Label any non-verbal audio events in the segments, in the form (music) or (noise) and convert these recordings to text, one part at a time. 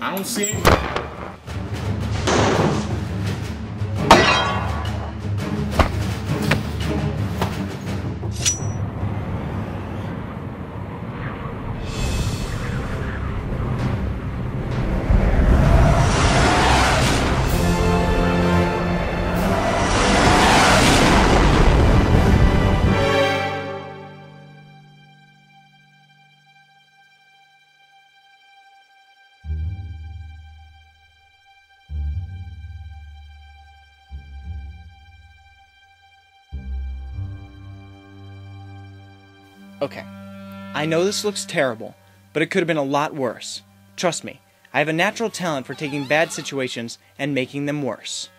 I don't see any. Know this looks terrible, but it could have been a lot worse. Trust me, I have a natural talent for taking bad situations and making them worse.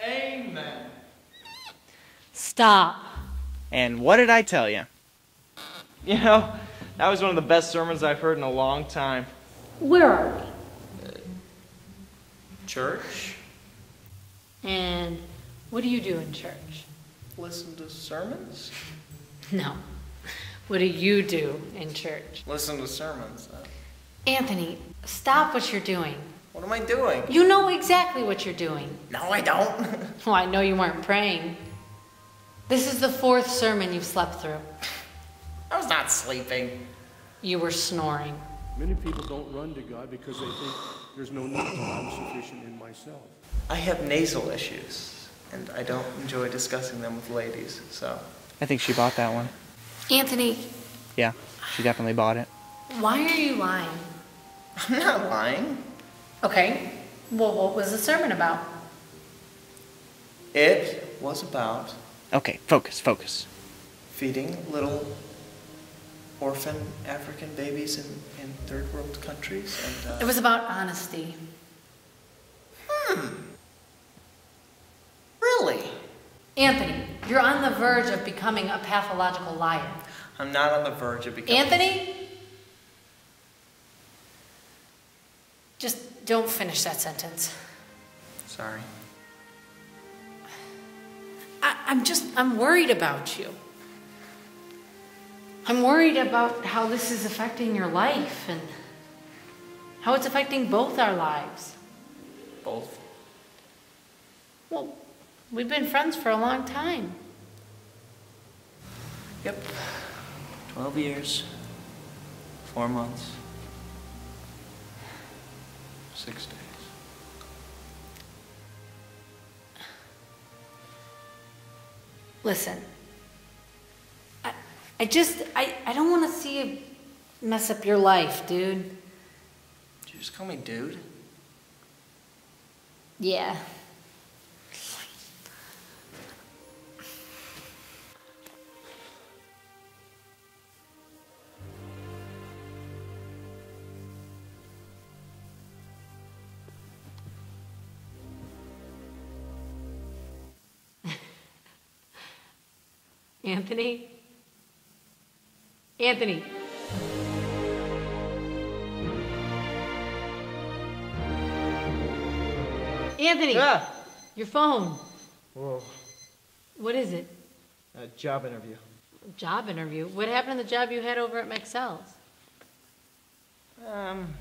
Amen. Stop. And what did I tell you? You know, that was one of the best sermons I've heard in a long time. Where are we? Church? And what do you do in church? Listen to sermons? No. What do you do in church? Listen to sermons. Uh, Anthony, stop what you're doing. What am I doing? You know exactly what you're doing. No, I don't. (laughs) Well, I know you weren't praying. This is the fourth sermon you've slept through. I was not sleeping. You were snoring. Many people don't run to God because they think there's no need to. I'm sufficient in myself. I have nasal issues, and I don't enjoy discussing them with ladies, so. I think she bought that one. Anthony, Yeah, she definitely bought it. why are you lying? I'm not lying. Okay. Well, what was the sermon about? It was about Okay, focus, focus. feeding little orphan African babies in, in third world countries, and uh, It was about honesty. Hmm. Really, Anthony, you're on the verge of becoming a pathological liar. I'm not on the verge of becoming. Anthony? Just don't finish that sentence. Sorry. I, I'm just, I'm worried about you. I'm worried about how this is affecting your life and how it's affecting both our lives. Both. Well, we've been friends for a long time. Yep. Twelve years. Four months. Six days. Listen, I, I just, I, I don't want to see you mess up your life, dude. Did you just call me dude? Yeah. Anthony? Anthony. Anthony, Yeah. your phone. Whoa. What is it? A job interview. Job interview. What happened to the job you had over at Maxell's? Um.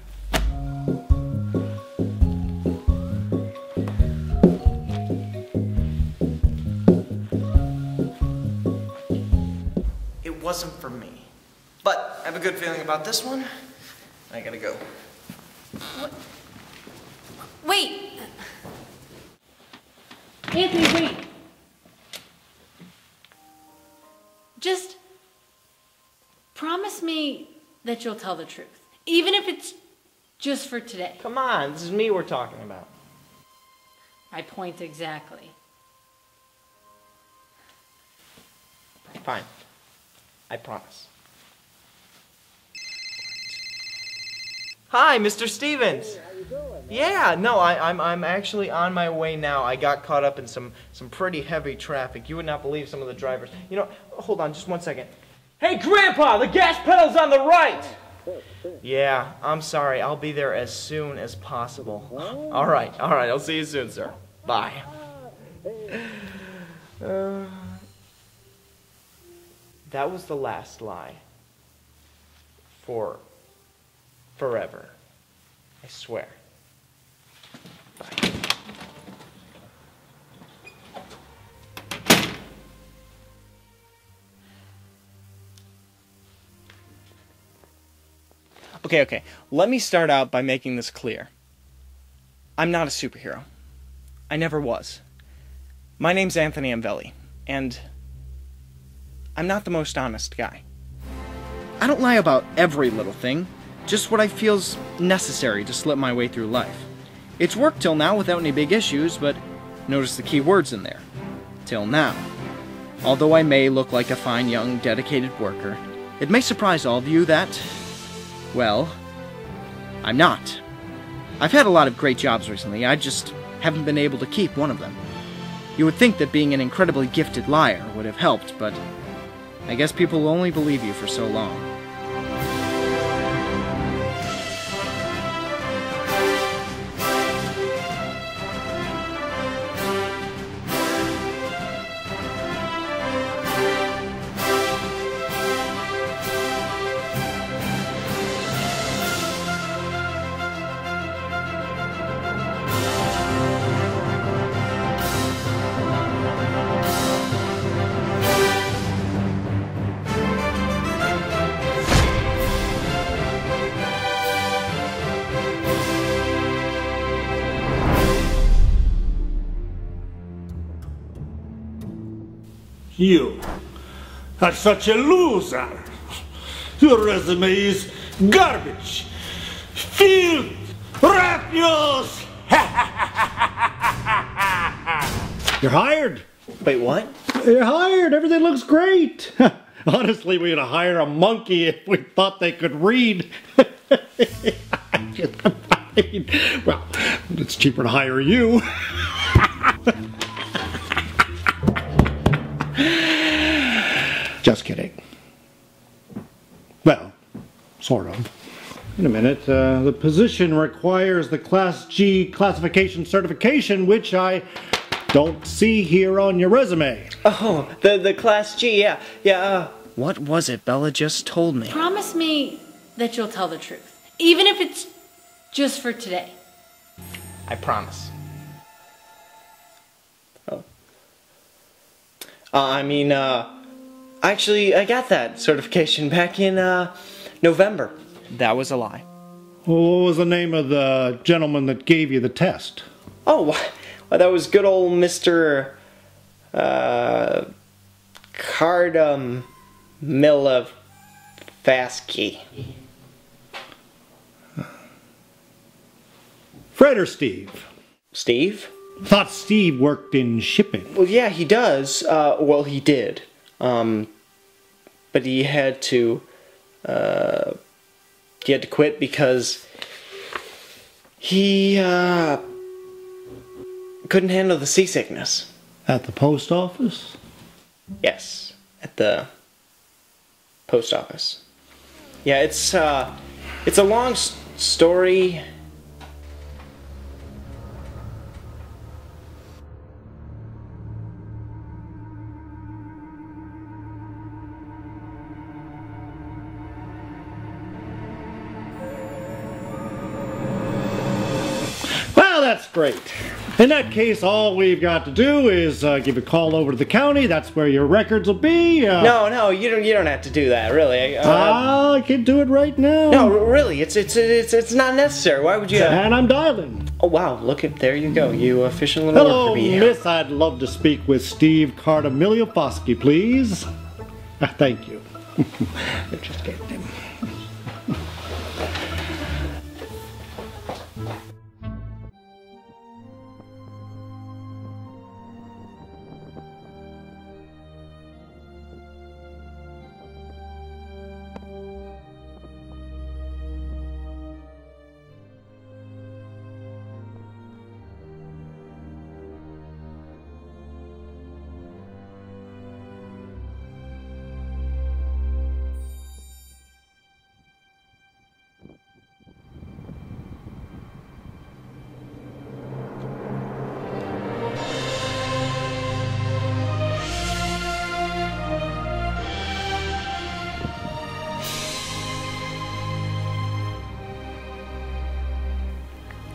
Wasn't for me. But I have a good feeling about this one. I gotta go. Wait! Anthony, wait! Just promise me that you'll tell the truth. Even if it's just for today. Come on, this is me we're talking about. My point exactly. Fine. I promise. Hi, Mr. Stevens. Yeah, no, I, I'm I'm actually on my way now. I got caught up in some some pretty heavy traffic. You would not believe some of the drivers. You know, hold on, just one second. Hey, Grandpa, the gas pedal's on the right. Yeah, I'm sorry. I'll be there as soon as possible. All right, all right. I'll see you soon, sir. Bye. Uh, that was the last lie. For forever. I swear. Okay, okay. Let me start out by making this clear. I'm not a superhero. I never was. My name's Anthony Amvelli, and I'm not the most honest guy. I don't lie about every little thing, just what I feel's necessary to slip my way through life. It's worked till now without any big issues, but notice the key words in there. Till now. Although I may look like a fine young dedicated worker, it may surprise all of you that well, I'm not. I've had a lot of great jobs recently, I just haven't been able to keep one of them. You would think that being an incredibly gifted liar would have helped, but I guess people will only believe you for so long. You are such a loser. Your resume is garbage, filth, (laughs) refuse. You're hired. Wait, what? You're hired. Everything looks great. (laughs) Honestly, we'd have hired a monkey if we thought they could read. (laughs) I mean, well, it's cheaper to hire you. (sighs) Just kidding. Well, sort of. In a minute. Uh, the position requires the Class G classification certification, which I don't see here on your resume. Oh, the the class G. Yeah, yeah. Uh, What was it Bella just told me? Promise me that you'll tell the truth, even if it's just for today. I promise. Uh, I mean, uh, actually, I got that certification back in uh, November. That was a lie. What was the name of the gentleman that gave you the test? Oh, well, that was good old Mister uh, Cardum Milifasky. Fred or Steve? Steve? Thought Steve worked in shipping. Well, yeah, he does. Uh, well, he did. Um, but he had to. Uh, he had to quit because he uh, couldn't handle the seasickness. At the post office? Yes, at the post office. Yeah, it's uh, it's a long story. Great. In that case, all we've got to do is uh, give a call over to the county. That's where your records will be. Uh, No, no, you don't. You don't have to do that, really. Uh, I can do it right now. no, really, it's it's it's it's not necessary. Why would you? And I'm dialing. Oh wow! Look at there you go. You official little Hello, miss. I'd love to speak with Steve Cardamiliofoski, please. Ah, (laughs) Thank you. (laughs) Just get him.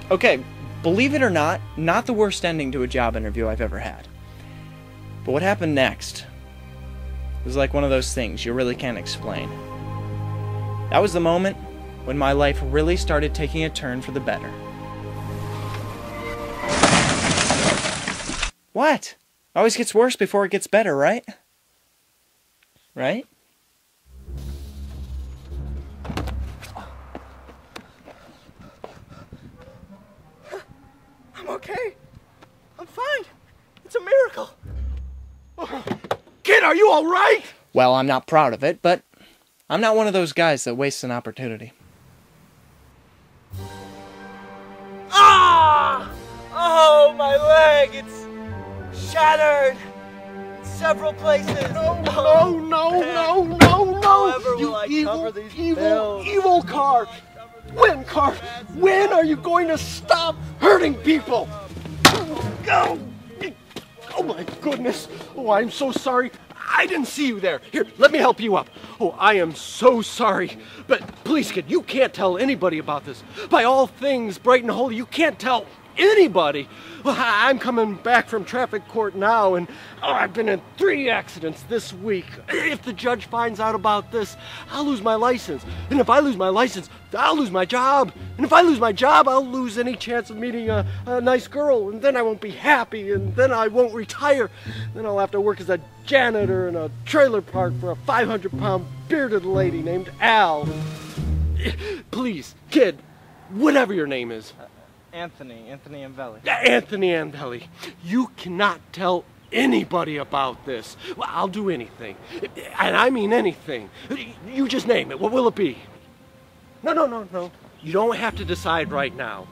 Okay, believe it or not, not the worst ending to a job interview I've ever had. But what happened next was like one of those things you really can't explain. That was the moment when my life really started taking a turn for the better. What? Always gets worse before it gets better, right? Right? Kid, are you all right? Well, I'm not proud of it, but I'm not one of those guys that wastes an opportunity. Ah! Oh, my leg! It's shattered in several places. No, No, no, no, no, no! However you evil, evil, bills? evil car! When, car? When are you going to stop hurting people? Oh, oh my goodness! Oh, I'm so sorry. I didn't see you there. Here, let me help you up. Oh, I am so sorry. But please, kid, you can't tell anybody about this. By all things bright and holy, you can't tell anybody. I'm coming back from traffic court now, and oh, I've been in three accidents this week. If the judge finds out about this, I'll lose my license. And if I lose my license, I'll lose my job. And if I lose my job, I'll lose any chance of meeting a, a nice girl. And then I won't be happy, and then I won't retire. Then I'll have to work as a janitor in a trailer park for a 500 pound bearded lady named Al. Please, kid, whatever your name is. Anthony, Anthony Amvelli. Anthony Ambelli, you cannot tell anybody about this. Well, I'll do anything. And I mean anything. You just name it. What will it be? No, no, no, no. You don't have to decide right now.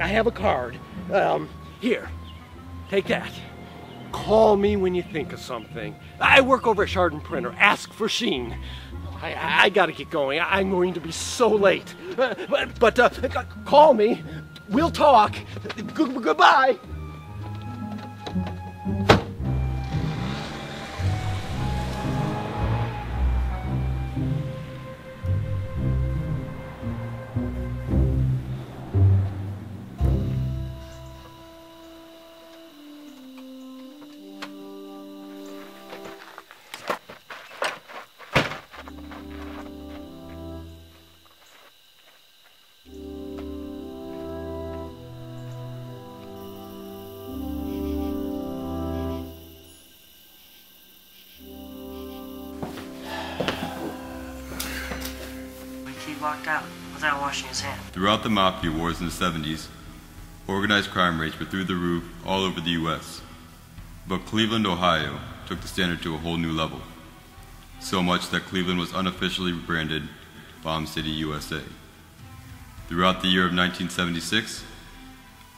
I have a card. Um, here. Take that. Call me when you think of something. I work over at Chardon Printer. Ask for Sheen. I, I, I gotta get going. I'm going to be so late. Uh, but but uh, call me. We'll talk. G- goodbye. Out without washing his hands. Throughout the Mafia wars in the 70s, organized crime rates were through the roof all over the U.S. But Cleveland, Ohio took the standard to a whole new level. So much that Cleveland was unofficially branded Bomb City, USA. Throughout the year of 1976,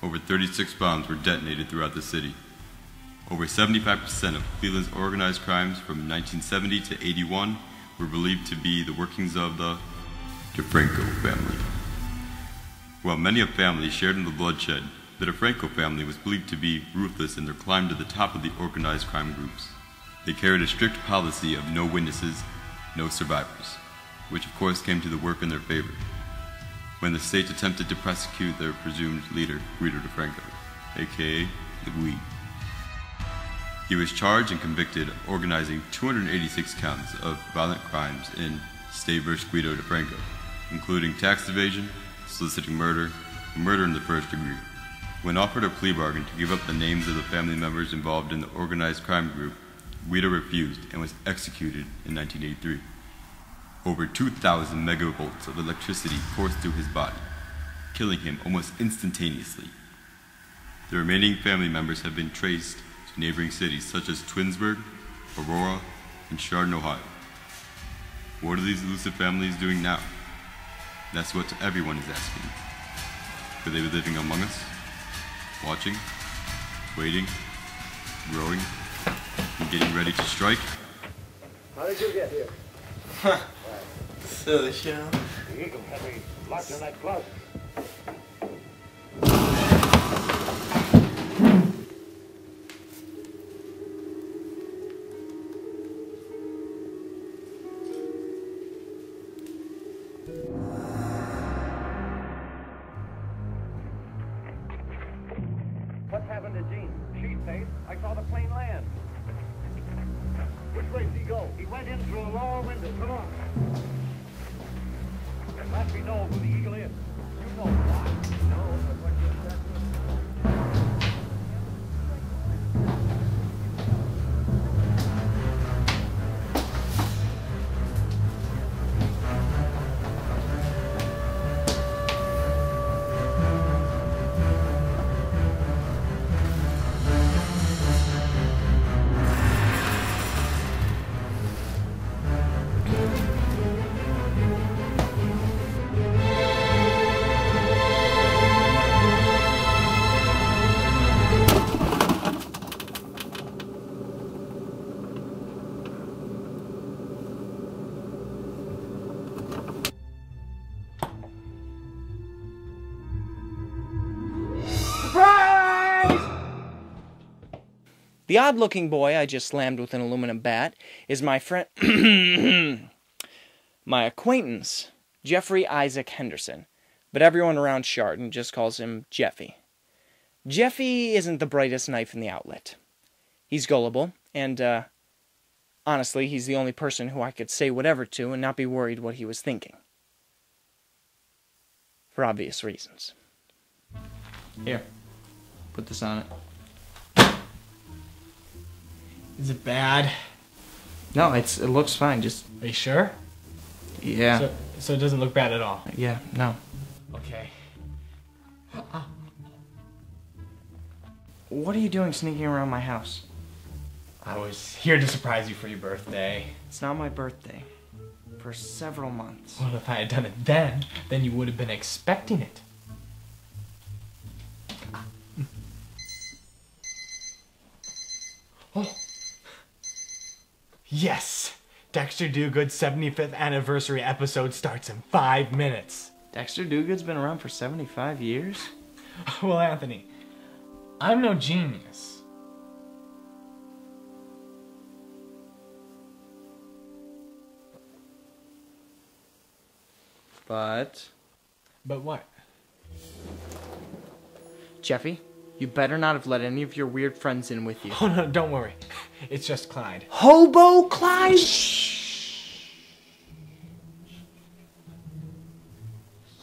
over 36 bombs were detonated throughout the city. Over 75% of Cleveland's organized crimes from 1970 to 81 were believed to be the workings of the DeFranco family. While many a family shared in the bloodshed, the DeFranco family was believed to be ruthless in their climb to the top of the organized crime groups. They carried a strict policy of no witnesses, no survivors, which of course came to the work in their favor. When the state attempted to prosecute their presumed leader, Guido DeFranco, aka the Gui. He was charged and convicted of organizing 286 counts of violent crimes in State vs. Guido DeFranco, including tax evasion, soliciting murder, and murder in the first degree. When offered a plea bargain to give up the names of the family members involved in the organized crime group, Guido refused and was executed in 1983. Over 2,000 megavolts of electricity coursed through his body, killing him almost instantaneously. The remaining family members have been traced to neighboring cities such as Twinsburg, Aurora, and Chardon, Ohio. What are these elusive families doing now? That's what everyone is asking. Could they be living among us? Watching? Waiting? Growing? And getting ready to strike? How did you get here? Silly show. The Eagle had me locked in that closet. Know who the The odd looking boy I just slammed with an aluminum bat is my friend. (coughs) my acquaintance, Jeffrey Isaac Henderson, but everyone around Chardon just calls him Jeffy. Jeffy isn't the brightest knife in the outlet. He's gullible, and, uh, honestly, he's the only person who I could say whatever to and not be worried what he was thinking. For obvious reasons. Here, put this on it. Is it bad? No, it's it looks fine. Just Are you sure? yeah, So, so it doesn't look bad at all. yeah, no. Okay. What are you doing sneaking around my house? I was here to surprise you for your birthday. It's not my birthday. For several months. Well, if I had done it then, then you would have been expecting it. Oh. Yes! Dexter Dogood's 75th anniversary episode starts in five minutes. Dexter Dogood's been around for 75 years? (laughs) Well, Anthony, I'm no genius. But. But what? Jeffy, you better not have let any of your weird friends in with you. Oh no, don't worry. It's just Clyde. Hobo Clyde?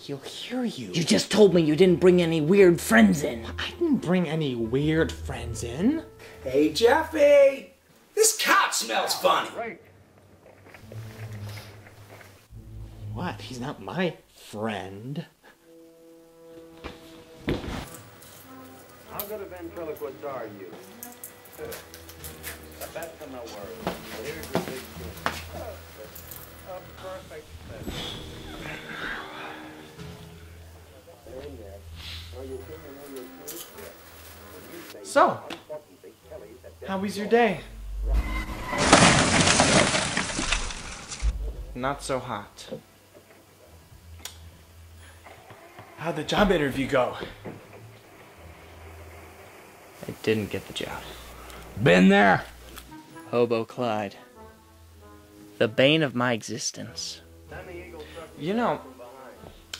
He'll hear you. You just told me you didn't bring any weird friends in. I didn't bring any weird friends in. Hey, Jeffy! This couch smells funny. What? He's not my friend. How good (laughs) a ventriloquist are you? The best in the world. Here's your big tune. A perfect fit. So, how was your day? Not so hot. How'd the job interview go? I didn't get the job. Been there. Hobo Clyde. The bane of my existence. You know,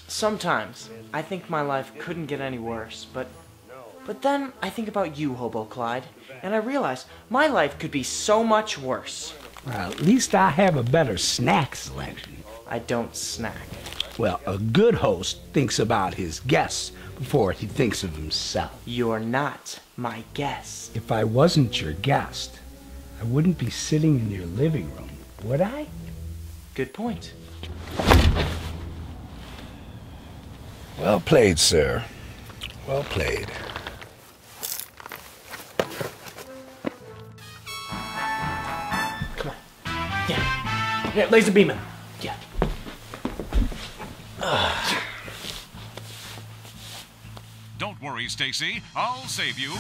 sometimes I think my life couldn't get any worse, but but then I think about you, Hobo Clyde, and I realize my life could be so much worse. Well, at least I have a better snack selection. I don't snack. Well, a good host thinks about his guests before he thinks of himself. You're not my guest. If I wasn't your guest, I wouldn't be sitting in your living room, would I? Good point. Well played, sir. Well played. Come on. Yeah. Yeah, laser beaming. Yeah. Ah. Don't worry, Stacy. I'll save you.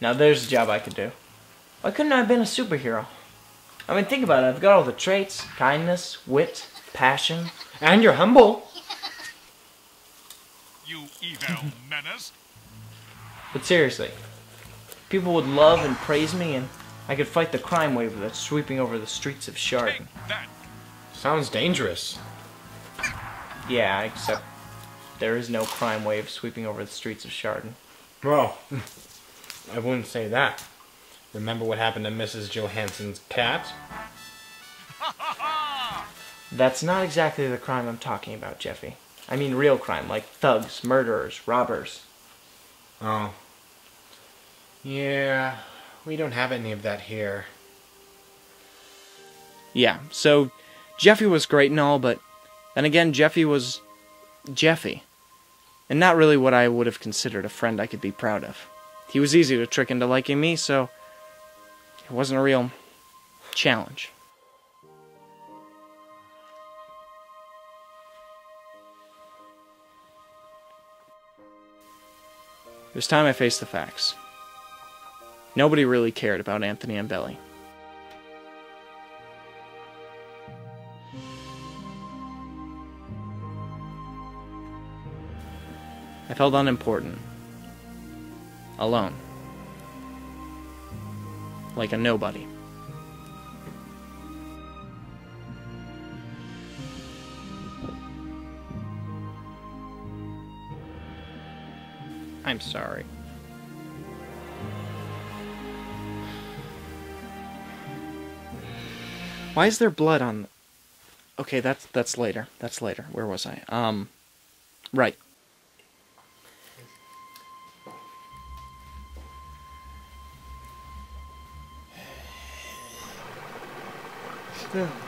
Now there's a job I could do. Why couldn't I have been a superhero? I mean, think about it. I've got all the traits kindness, wit, passion. And you're humble. You evil (laughs) menace. But seriously, people would love and praise me, and I could fight the crime wave that's sweeping over the streets of Chardon. Sounds dangerous. Yeah, except there is no crime wave sweeping over the streets of Chardon. Well, (laughs) I wouldn't say that. Remember what happened to Mrs. Johansson's cat? (laughs) That's not exactly the crime I'm talking about, Jeffy. I mean real crime, like thugs, murderers, robbers. Oh. Yeah, we don't have any of that here. Yeah, so Jeffy was great and all, but then again, Jeffy was Jeffy. And not really what I would have considered a friend I could be proud of. He was easy to trick into liking me, so it wasn't a real challenge. It was time I faced the facts. Nobody really cared about Anthony and I felt unimportant. Alone. Like a nobody. I'm sorry. Why is there blood on Okay, that's that's later. That's later. Where was I? Um right. 对。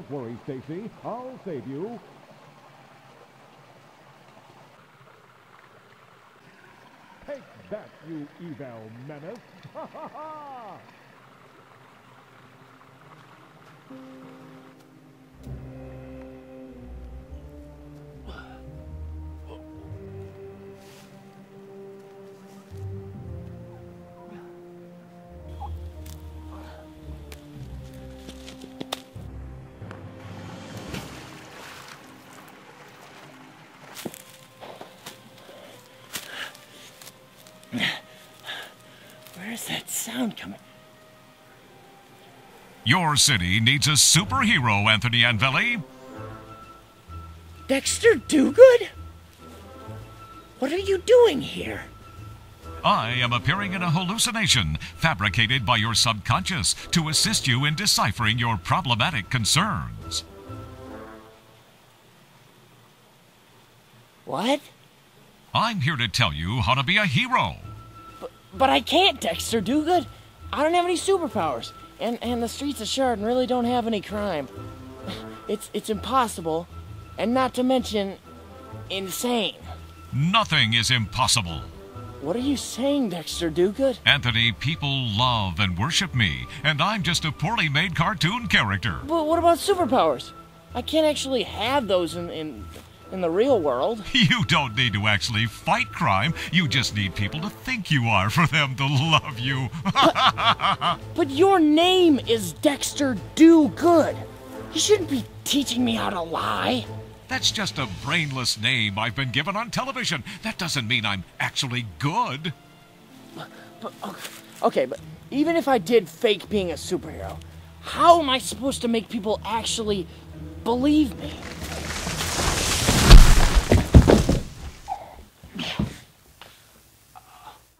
Don't worry, Stacy. I'll save you. Take that, you evil menace. Ha ha ha! Sound coming? Your city needs a superhero, Anthony Anvelli. Dexter Dogood? What are you doing here? I am appearing in a hallucination fabricated by your subconscious to assist you in deciphering your problematic concerns. What? I'm here to tell you how to be a hero. But I can't, Dexter Dogood. I don't have any superpowers, and and the streets of Chardon really don't have any crime. It's it's impossible, and not to mention, insane. Nothing is impossible. What are you saying, Dexter Dogood? Anthony, people love and worship me, and I'm just a poorly made cartoon character. But what about superpowers? I can't actually have those in in in the real world. (laughs) You don't need to actually fight crime. You just need people to think you are for them to love you. (laughs) But your name is Dexter Do Good. You shouldn't be teaching me how to lie. That's just a brainless name I've been given on television. That doesn't mean I'm actually good. But, oh, okay, but even if I did fake being a superhero, how am I supposed to make people actually believe me?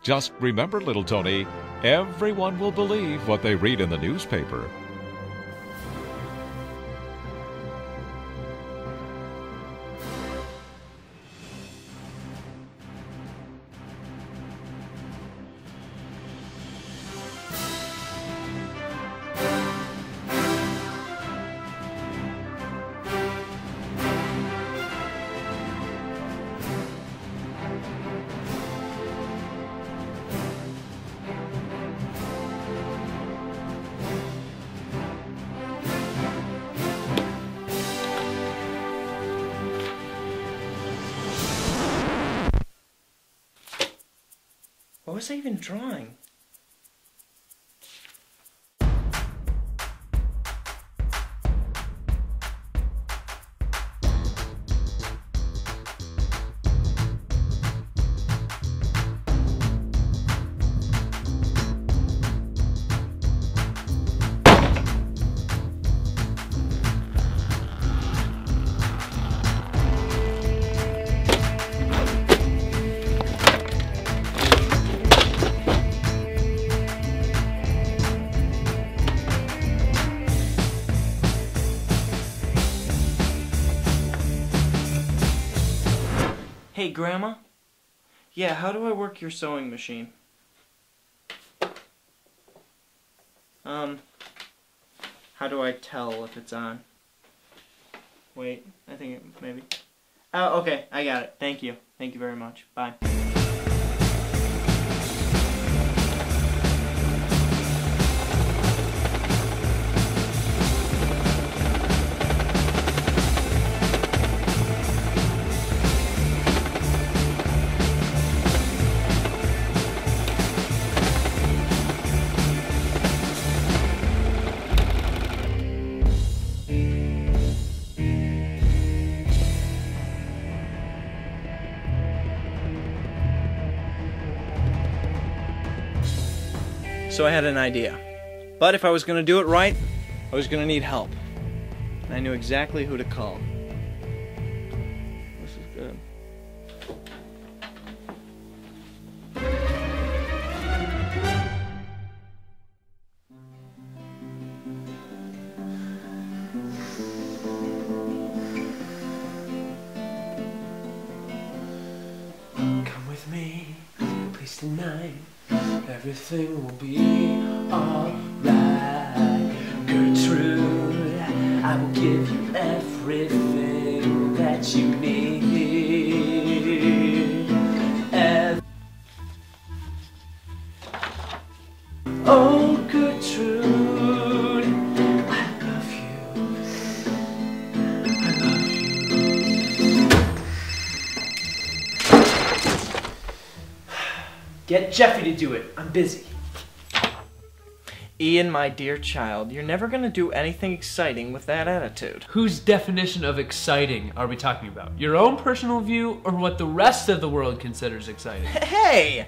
Just remember, little Tony, everyone will believe what they read in the newspaper. Even drawing? Grandma? Yeah, how do I work your sewing machine? Um, how do I tell if it's on? Wait, I think it, maybe. Oh, okay, I got it. Thank you. Thank you very much. Bye. So I had an idea. But if I was going to do it right, I was going to need help. And I knew exactly who to call. Jeffy to do it. I'm busy. Ian, my dear child, you're never going to do anything exciting with that attitude. Whose definition of exciting are we talking about? Your own personal view or what the rest of the world considers exciting? Hey!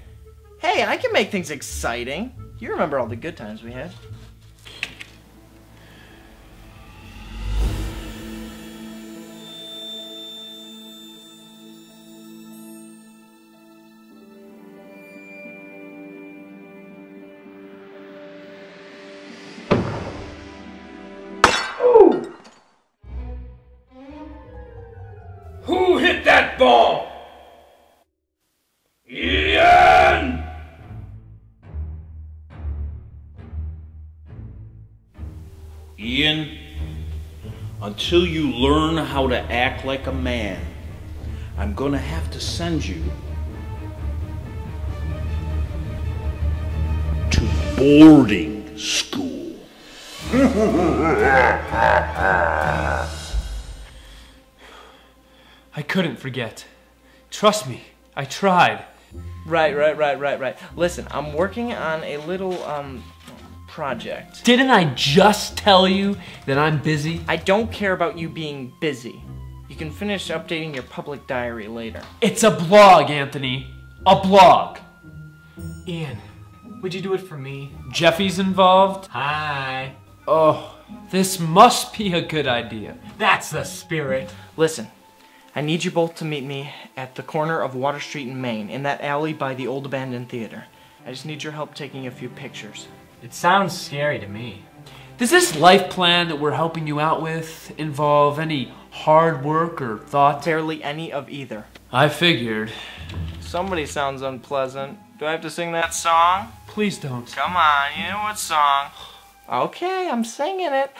Hey, I can make things exciting. You remember all the good times we had. Until you learn how to act like a man, I'm gonna have to send you to boarding school. (laughs) I couldn't forget. Trust me, I tried. Right, right, right, right, right. Listen, I'm working on a little, um, project. Didn't I just tell you that I'm busy? I don't care about you being busy. You can finish updating your public diary later. It's a blog, Anthony. A blog. Ian, would you do it for me? Jeffy's involved. Hi. Oh, this must be a good idea. That's the spirit. Listen, I need you both to meet me at the corner of Water Street and Main, in that alley by the old abandoned theater. I just need your help taking a few pictures. It sounds scary to me. Does this life plan that we're helping you out with involve any hard work or thought? Barely any of either. I figured. Somebody sounds unpleasant. Do I have to sing that song? Please don't. Come on, you know what song? Okay, I'm singing it.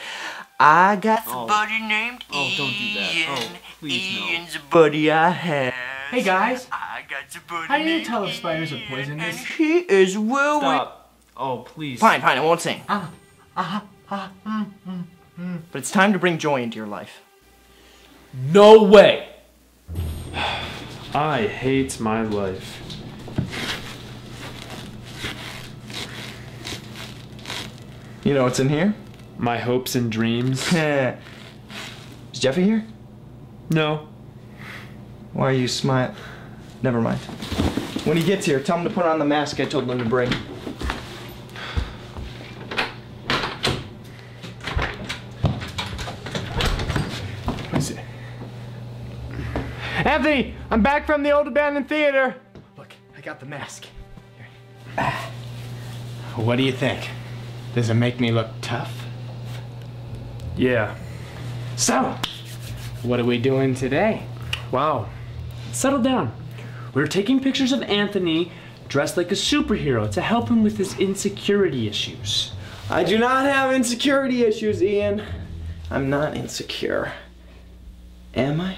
I got oh. a buddy named Oh, don't do that. Ian. Oh, please no. Ian's a buddy I have. Hey guys, I got a buddy how do you tell if spiders are poisonous? He is well Stop. Oh, please. Fine, fine, I won't sing. Ah, ah, ah, ah, mm, mm, mm. But it's time to bring joy into your life. No way! I hate my life. You know what's in here? My hopes and dreams. (laughs) Is Jeffy here? No. Why are you smile? Never mind. When he gets here, tell him to put on the mask I told him to bring. Anthony, I'm back from the old abandoned theater. Look, I got the mask. What do you think? Does it make me look tough? Yeah. So, what are we doing today? Wow. Settle down. We're taking pictures of Anthony dressed like a superhero to help him with his insecurity issues. I do not have insecurity issues, Ian. I'm not insecure. Am I?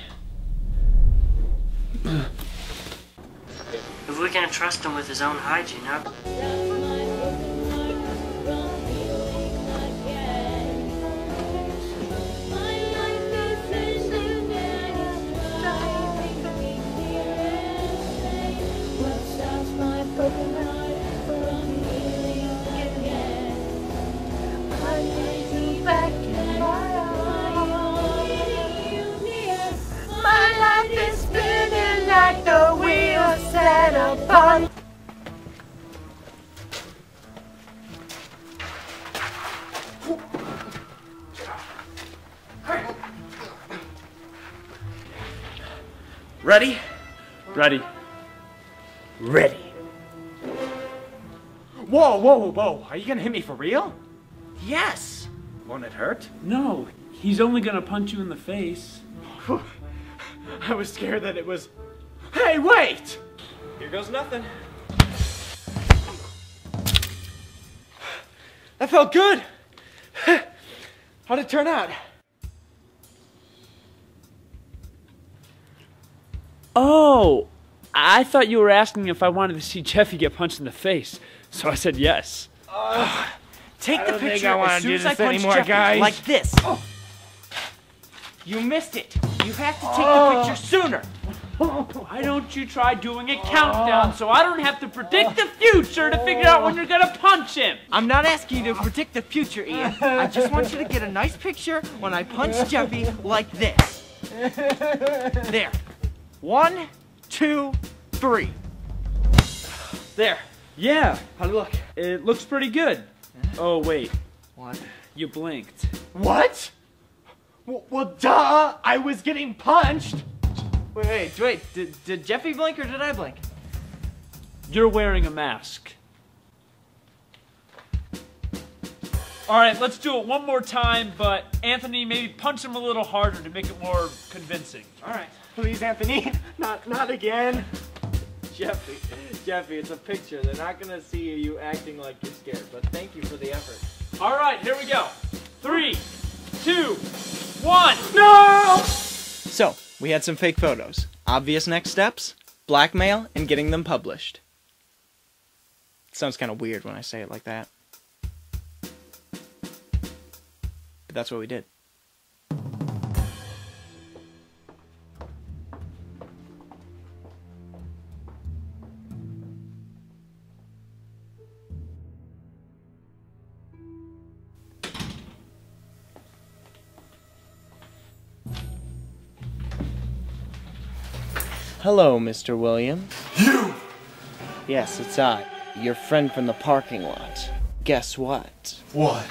If we can't trust him with his own hygiene, how... My wheels set upon. Ready? Ready. Ready. Whoa, whoa, whoa. Are you gonna hit me for real? Yes. Won't it hurt? No, he's only gonna punch you in the face. (laughs) I was scared that it was. Hey, wait! Here goes nothing. That felt good. How'd it turn out? Oh, I thought you were asking if I wanted to see Jeffy get punched in the face, so I said yes. Uh, take I the picture I as soon as I punch anymore, Jeffy, guys. like this. You missed it. You have to take Oh. the picture sooner. Why don't you try doing a countdown so I don't have to predict the future to figure out when you're gonna punch him? I'm not asking you to predict the future, Ian. I just want you to get a nice picture when I punch Jeffy like this. There. One, two, three. There. Yeah. How'd it look? It looks pretty good. Oh, wait. What? You blinked. What? W- Well, duh! I was getting punched! Wait, wait, wait. Did, did Jeffy blink or did I blink? You're wearing a mask. All right, let's do it one more time, but Anthony, maybe punch him a little harder to make it more convincing. All right, please, Anthony. (laughs) Not, not again. Jeffy, Jeffy, it's a picture. They're not gonna see you acting like you're scared, but thank you for the effort. All right, here we go. Three, two, one. No! So, we had some fake photos. Obvious next steps blackmail and getting them published. sounds kind of weird when I say it like that. But that's what we did. Hello, Mr. Williams. You! Yes, it's I, your friend from the parking lot. Guess what? What?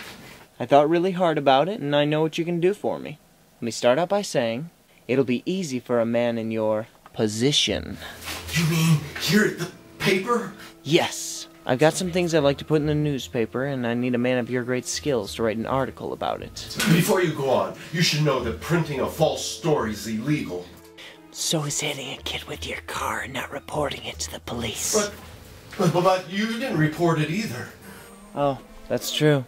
I thought really hard about it, and I know what you can do for me. Let me start out by saying it'll be easy for a man in your position. You mean here at the paper? Yes, I've got some things I'd like to put in the newspaper, and I need a man of your great skills to write an article about it. Before you go on, you should know that printing a false story is illegal. So is hitting a kid with your car and not reporting it to the police. But, but, but, but you didn't report it either. Oh, that's true.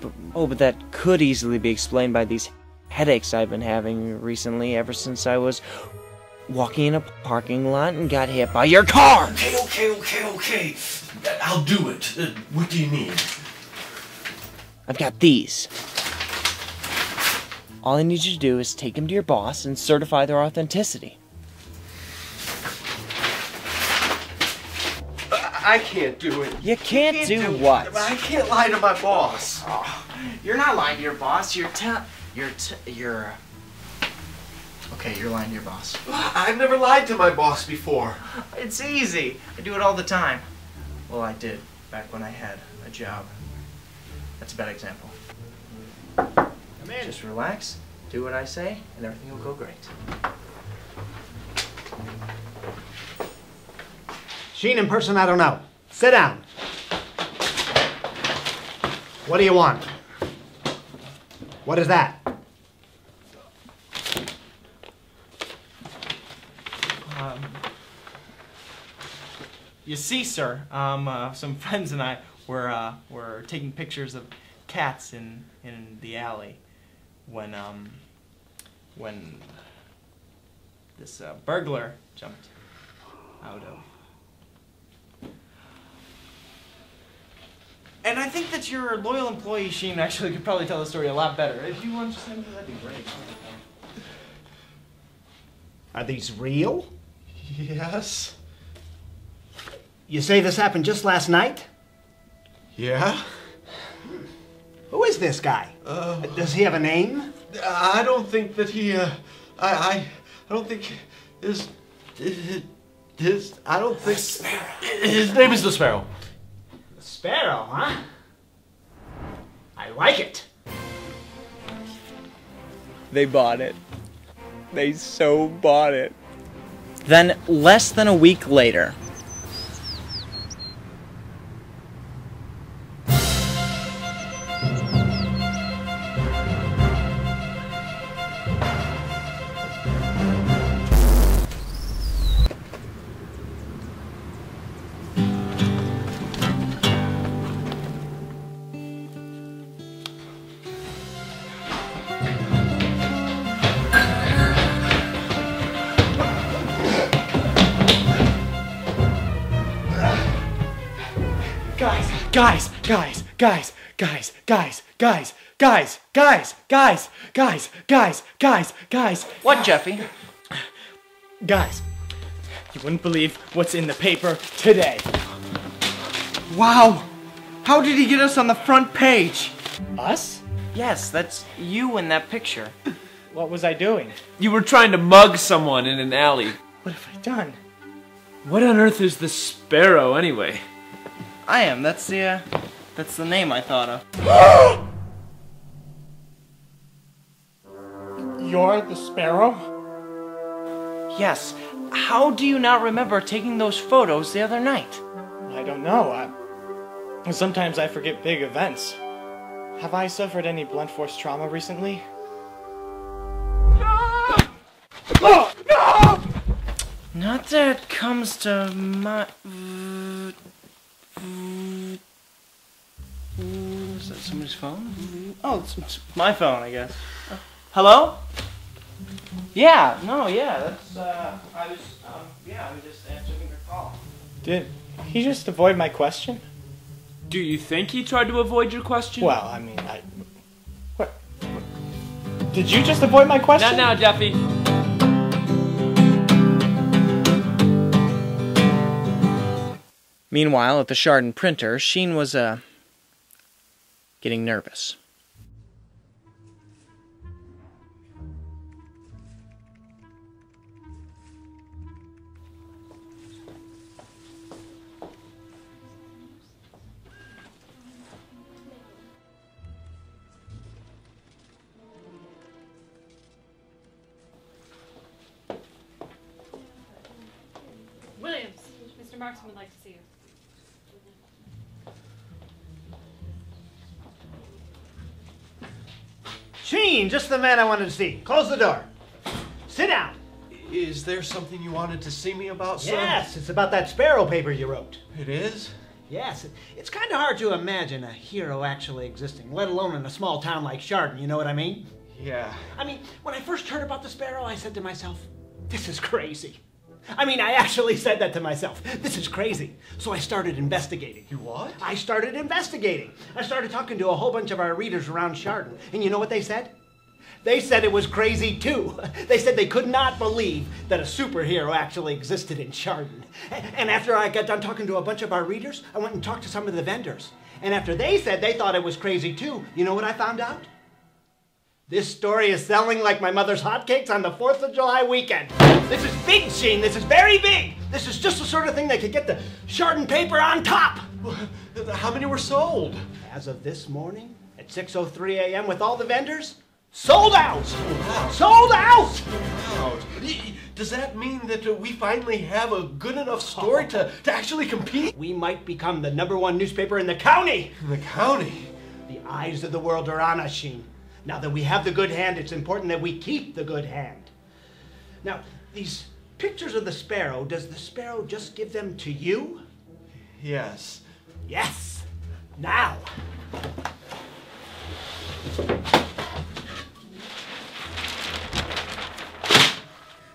But, oh, but that could easily be explained by these headaches I've been having recently ever since I was walking in a parking lot and got hit by your car. Okay, okay, okay, okay. I'll do it. Uh, what do you need? I've got these. All I need you to do is take them to your boss and certify their authenticity. I can't do it. You can't, can't do, do it. what? I can't lie to my boss. You're not lying to your boss. You're te- you're te- you're. Okay, you're lying to your boss. I've never lied to my boss before. It's easy. I do it all the time. Well, I did back when I had a job. That's a bad example. Come in. Just relax, do what I say, and everything will go great. Sheen in person, I don't know. Sit down. What do you want? What is that? Um, you see, sir, um, uh, some (laughs) friends and I were uh, were taking pictures of cats in in the alley when um when this uh, burglar jumped out of. And I think that your loyal employee Sheen actually could probably tell the story a lot better. If you want to send that'd be great. Are these real? Yes. You say this happened just last night? Yeah. Who is this guy? Uh, Does he have a name? I don't think that he. Uh, I, I. I don't think his. His. his I don't think. His name is the Sparrow. The Sparrow, huh? I like it. They bought it. They so bought it. Then, less than a week later, guys, guys, guys, guys, guys, guys, guys, guys, guys, guys, guys, guys. What, Jeffy? Guys, you wouldn't believe what's in the paper today. Wow! How did he get us on the front page? Us? Yes, that's you in that picture. What was I doing? You were trying to mug someone in an alley. What have I done? What on earth is the Sparrow anyway? I am. That's the uh, that's the name I thought of. (gasps) You're the sparrow? Yes. How do you not remember taking those photos the other night? I don't know. I, sometimes I forget big events. Have I suffered any blunt force trauma recently? No! No! Not that it comes to my. Is that somebody's phone? Oh, it's, it's my phone, I guess. Hello? Yeah, no, yeah, that's, uh, I was, um, yeah, I was just answering your call. Did he just avoid my question? Do you think he tried to avoid your question? Well, I mean, I. What? Did you just avoid my question? Not now, Jeffy. Meanwhile, at the Chardon printer, Sheen was, uh, getting nervous. Sheen, just the man I wanted to see. Close the door. Sit down. Is there something you wanted to see me about, sir? Yes, it's about that sparrow paper you wrote. It is? Yes, it- it's kind of hard to imagine a hero actually existing, let alone in a small town like Chardon, you know what I mean? Yeah. I mean, when I first heard about the sparrow, I said to myself, this is crazy. I mean, I actually said that to myself. This is crazy. So I started investigating. You what? I started investigating. I started talking to a whole bunch of our readers around Chardon. And you know what they said? They said it was crazy too. (laughs) They said they could not believe that a superhero actually existed in Chardon. And after I got done talking to a bunch of our readers, I went and talked to some of the vendors. And after they said they thought it was crazy too, you know what I found out? This story is selling like my mother's hotcakes on the 4th of July weekend. This is big, Sheen. This is very big. This is just the sort of thing that could get the Chardon paper on top. How many were sold? As of this morning, at 6.03 a.m. with all the vendors, sold out! Sold out! Sold out. Does that mean that uh, we finally have a good enough story to, to actually compete? We might become the number one newspaper in the county. In the county? The eyes of the world are on us, Sheen. Now that we have the good hand, it's important that we keep the good hand. Now, these pictures of the sparrow, does the sparrow just give them to you? Yes. Yes. Now.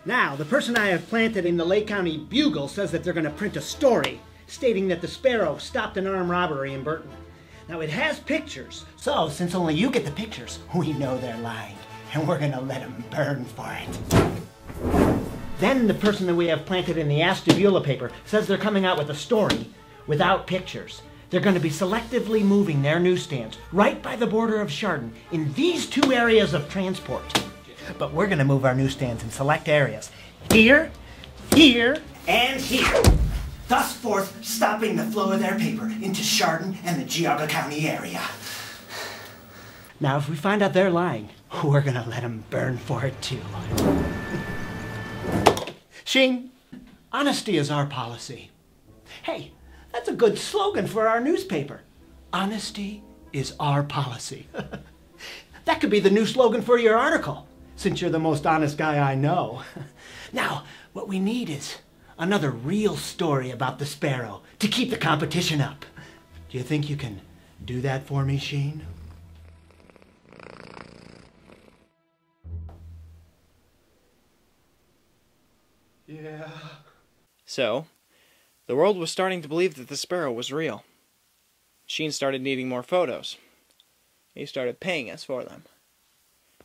Now, the person I have planted in the Lake County Bugle says that they're going to print a story stating that the sparrow stopped an armed robbery in Burton. Now, it has pictures, so since only you get the pictures, we know they're lying, and we're to let them burn for it. Then the person that we have planted in the Ashtabula paper says they're coming out with a story without pictures. They're going to be selectively moving their newsstands right by the border of Chardon in these two areas of transport. But we're going to move our newsstands in select areas. Here, here, and here. Thus forth, stopping the flow of their paper into Chardon and the Geauga County area. Now, if we find out they're lying, we're to let them burn for it too. (laughs) Sheen, honesty is our policy. Hey, that's a good slogan for our newspaper. Honesty is our policy. (laughs) that could be the new slogan for your article, since you're the most honest guy I know. (laughs) now, what we need is another real story about the sparrow to keep the competition up. Do you think you can do that for me, Sheen? Yeah. So, the world was starting to believe that the sparrow was real. Sheen started needing more photos. He started paying us for them.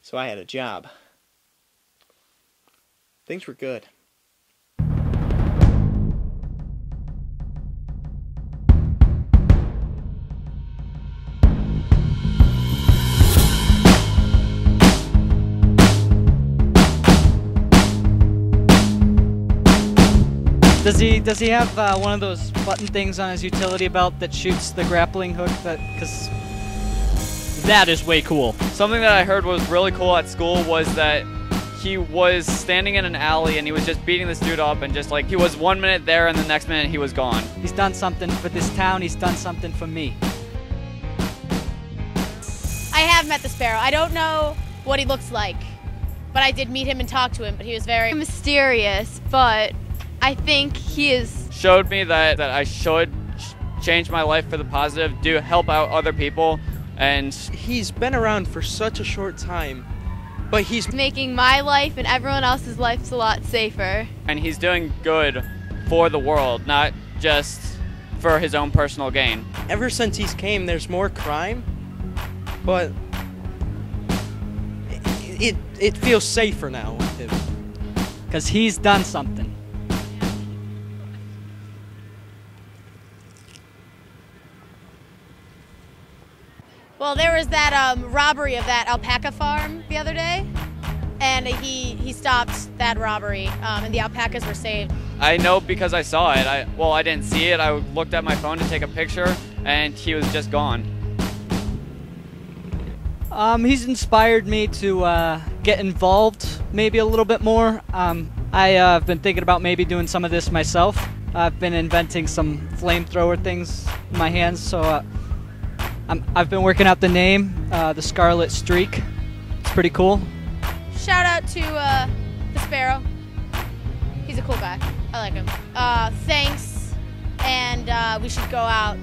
So I had a job. Things were good. Does he does he have uh, one of those button things on his utility belt that shoots the grappling hook? That because that is way cool. Something that I heard was really cool at school was that he was standing in an alley and he was just beating this dude up and just like he was one minute there and the next minute he was gone. He's done something for this town. He's done something for me. I have met the sparrow. I don't know what he looks like, but I did meet him and talk to him. But he was very mysterious. But I think he is. Showed me that that I should change my life for the positive, do help out other people, and he's been around for such a short time, but he's making my life and everyone else's lives a lot safer. and he's doing good for the world, not just for his own personal gain. Ever since he's came, there's more crime, but it it, it feels safer now with him. Because he's done something. Well, there was that um, robbery of that alpaca farm the other day, and he he stopped that robbery, um, and the alpacas were saved. I know because I saw it. I well, I didn't see it. I looked at my phone to take a picture, and he was just gone. Um, he's inspired me to uh, get involved maybe a little bit more. Um, I uh, have been thinking about maybe doing some of this myself. I've been inventing some flamethrower things in my hands, so uh, I'm, I've been working out the name, uh, the Scarlet Streak. It's pretty cool. Shout out to uh, the sparrow. He's a cool guy. I like him. Uh, thanks, and uh, we should go out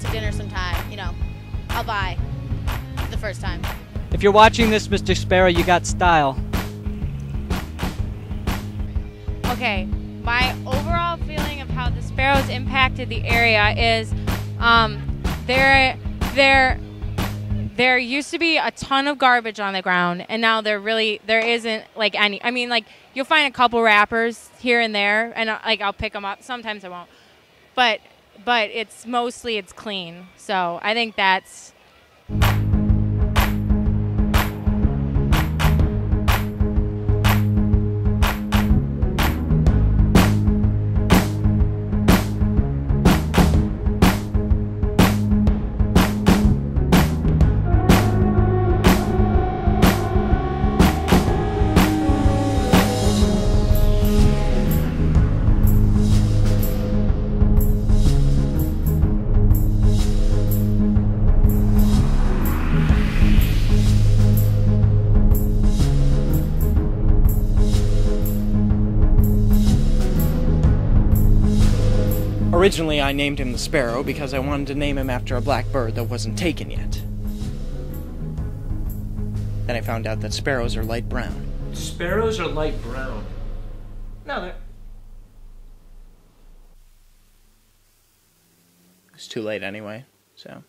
to dinner sometime. You know, I'll buy the first time. If you're watching this, Mr. Sparrow, you got style. Okay, my overall feeling of how the sparrows impacted the area is um, they're they're there used to be a ton of garbage on the ground, and now there really there isn't like any. I mean, like you'll find a couple wrappers here and there, and uh, like I'll pick them up. Sometimes I won't, but but it's mostly it's clean. So I think that's Originally, I named him the Sparrow because I wanted to name him after a black bird that wasn't taken yet. Then I found out that sparrows are light brown. Sparrows are light brown. No, they're. It's too late anyway, so.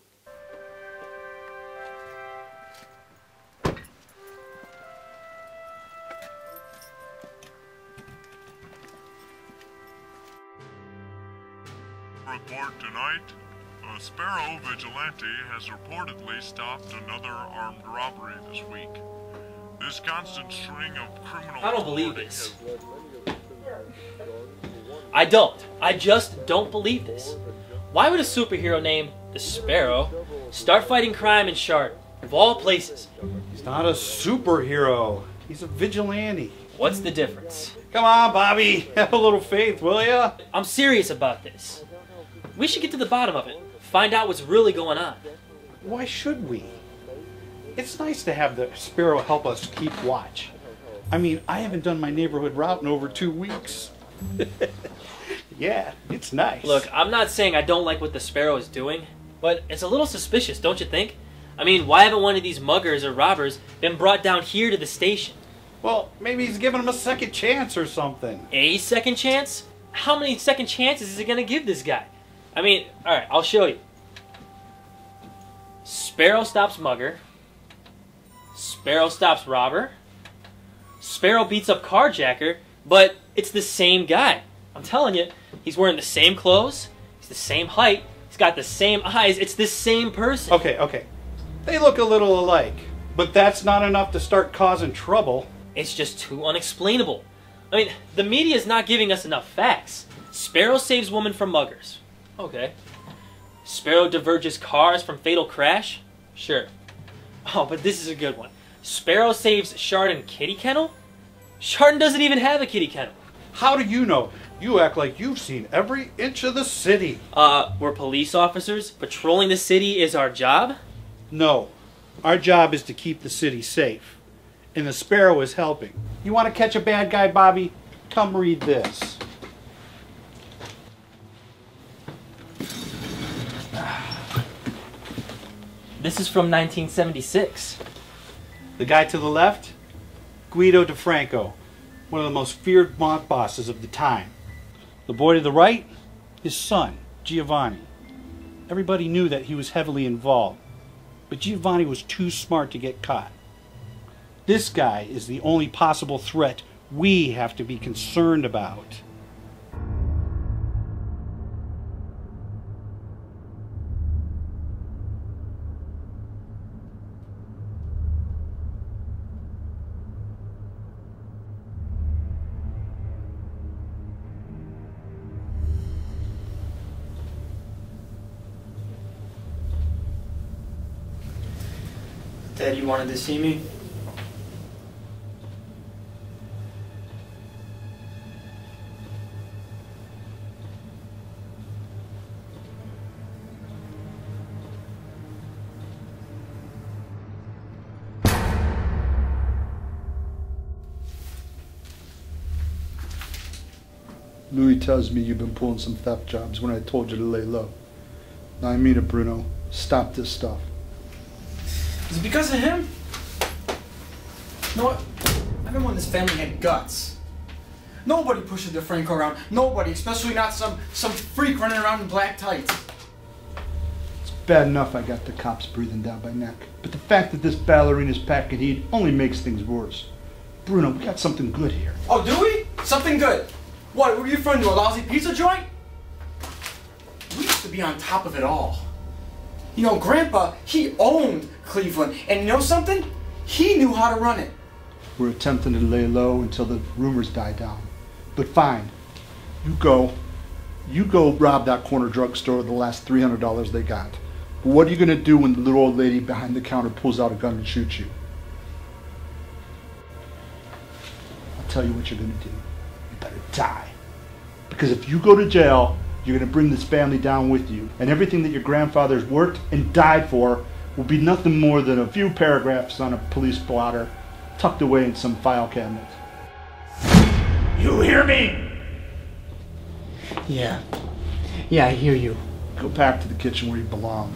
Sparrow vigilante has reportedly stopped another armed robbery this week. This constant string of criminal. I don't believe this. I don't. I just don't believe this. Why would a superhero named the Sparrow start fighting crime in Chardon, of all places? He's not a superhero. He's a vigilante. What's the difference? Come on, Bobby. (laughs) Have a little faith, will ya? I'm serious about this. We should get to the bottom of it. Find out what's really going on. Why should we? It's nice to have the Sparrow help us keep watch. I mean, I haven't done my neighborhood route in over two weeks. (laughs) yeah, it's nice. Look, I'm not saying I don't like what the Sparrow is doing, but it's a little suspicious, don't you think? I mean, why haven't one of these muggers or robbers been brought down here to the station? Well, maybe he's giving him a second chance or something. A second chance? How many second chances is he gonna give this guy? I mean, alright, I'll show you. Sparrow stops Mugger. Sparrow stops Robber. Sparrow beats up Carjacker, but it's the same guy. I'm telling you, he's wearing the same clothes, he's the same height, he's got the same eyes, it's the same person. Okay, okay. They look a little alike, but that's not enough to start causing trouble. It's just too unexplainable. I mean, the media is not giving us enough facts. Sparrow saves woman from muggers. Okay. Sparrow diverges cars from fatal crash? Sure. Oh, but this is a good one. Sparrow saves Chardon kitty kennel? Chardon doesn't even have a kitty kennel. How do you know? You act like you've seen every inch of the city. Uh, we're police officers. Patrolling the city is our job? No. Our job is to keep the city safe. And the Sparrow is helping. You want to catch a bad guy, Bobby? Come read this. This is from 1976. The guy to the left, Guido DeFranco, one of the most feared mob bosses of the time. The boy to the right, his son, Giovanni. Everybody knew that he was heavily involved, but Giovanni was too smart to get caught. This guy is the only possible threat we have to be concerned about. Ted, you wanted to see me? Louis tells me you've been pulling some theft jobs when I told you to lay low. Now I mean it, Bruno. Stop this stuff. Is it because of him? You know what? Been wanting this family had guts. Nobody pushes their Franco around. Nobody, especially not some some freak running around in black tights. It's bad enough I got the cops breathing down my neck. But the fact that this ballerina's packing heat only makes things worse. Bruno, we got something good here. Oh, do we? Something good. What, were you referring to a lousy pizza joint? We used to be on top of it all. You know, Grandpa, he owned Cleveland. And you know something? He knew how to run it. We're attempting to lay low until the rumors die down. But fine. You go. You go rob that corner drugstore the last $300 they got. But what are you going to do when the little old lady behind the counter pulls out a gun and shoots you? I'll tell you what you're going to do. You better die. Because if you go to jail, you're going to bring this family down with you. And everything that your grandfather's worked and died for will be nothing more than a few paragraphs on a police blotter tucked away in some file cabinet. You hear me? Yeah. Yeah, I hear you. Go back to the kitchen where you belong.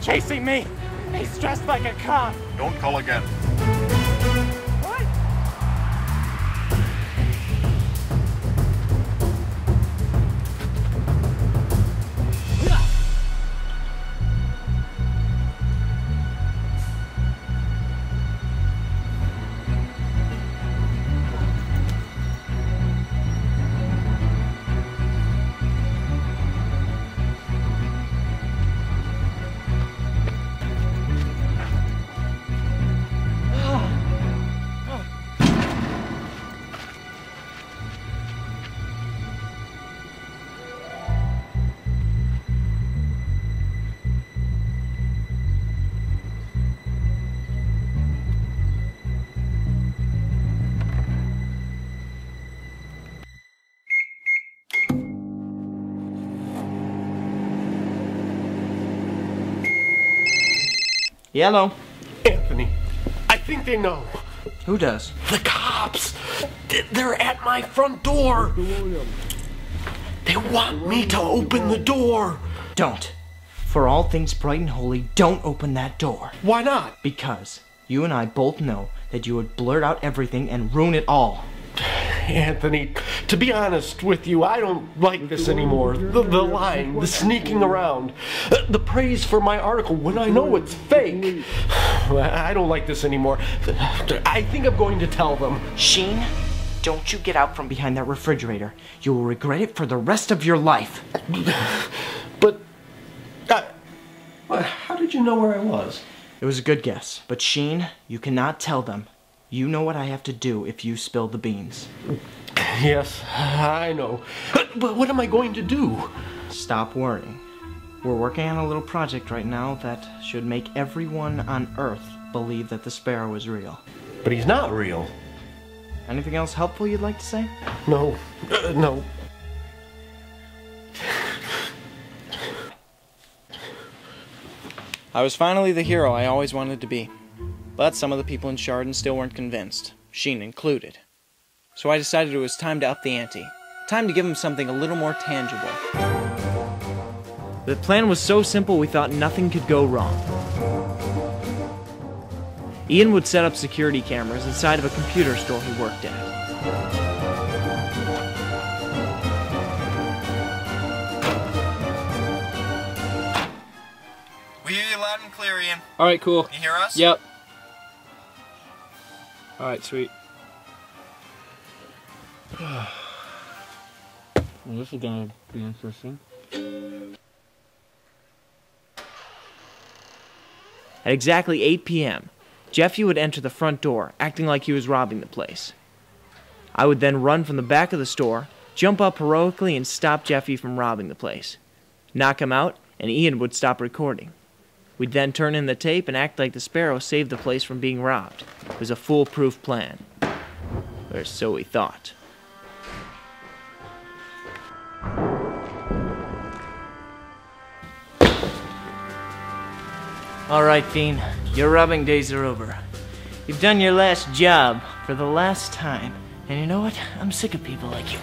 Chasing me. He's dressed like a cop. Don't call again. Yellow. Anthony, I think they know. Who does? The cops. They're at my front door. They want me to open the door. Don't. For all things bright and holy, don't open that door. Why not? Because you and I both know that you would blurt out everything and ruin it all. Anthony, to be honest with you, I don't like this anymore. The, the lying, the sneaking around, uh, the praise for my article when I know it's fake. (sighs) I don't like this anymore. I think I'm going to tell them. Sheen, don't you get out from behind that refrigerator. You will regret it for the rest of your life. (sighs) but. how did you know where I was? It was a good guess, but Sheen, you cannot tell them. You know what I have to do if you spill the beans. Yes, I know. (clears throat) But what am I going to do? Stop worrying. We're working on a little project right now that should make everyone on Earth believe that the sparrow is real. But he's not real. Anything else helpful you'd like to say? No. Uh, no. I was finally the hero I always wanted to be. But some of the people in Chardon still weren't convinced, Sheen included. So I decided it was time to up the ante. Time to give him something a little more tangible. The plan was so simple we thought nothing could go wrong. Ian would set up security cameras inside of a computer store he worked at. We hear you loud and clear, Ian. All right, cool. You hear us? Yep. All right, sweet. (sighs) well, this is gonna be interesting. At exactly 8 p.m., Jeffy would enter the front door, acting like he was robbing the place. I would then run from the back of the store, jump up heroically, and stop Jeffy from robbing the place. Knock him out, and Ian would stop recording. We'd then turn in the tape and act like the sparrow saved the place from being robbed. It was a foolproof plan. Or so we thought. All right, Fiend. Your robbing days are over. You've done your last job for the last time. And you know what? I'm sick of people like you.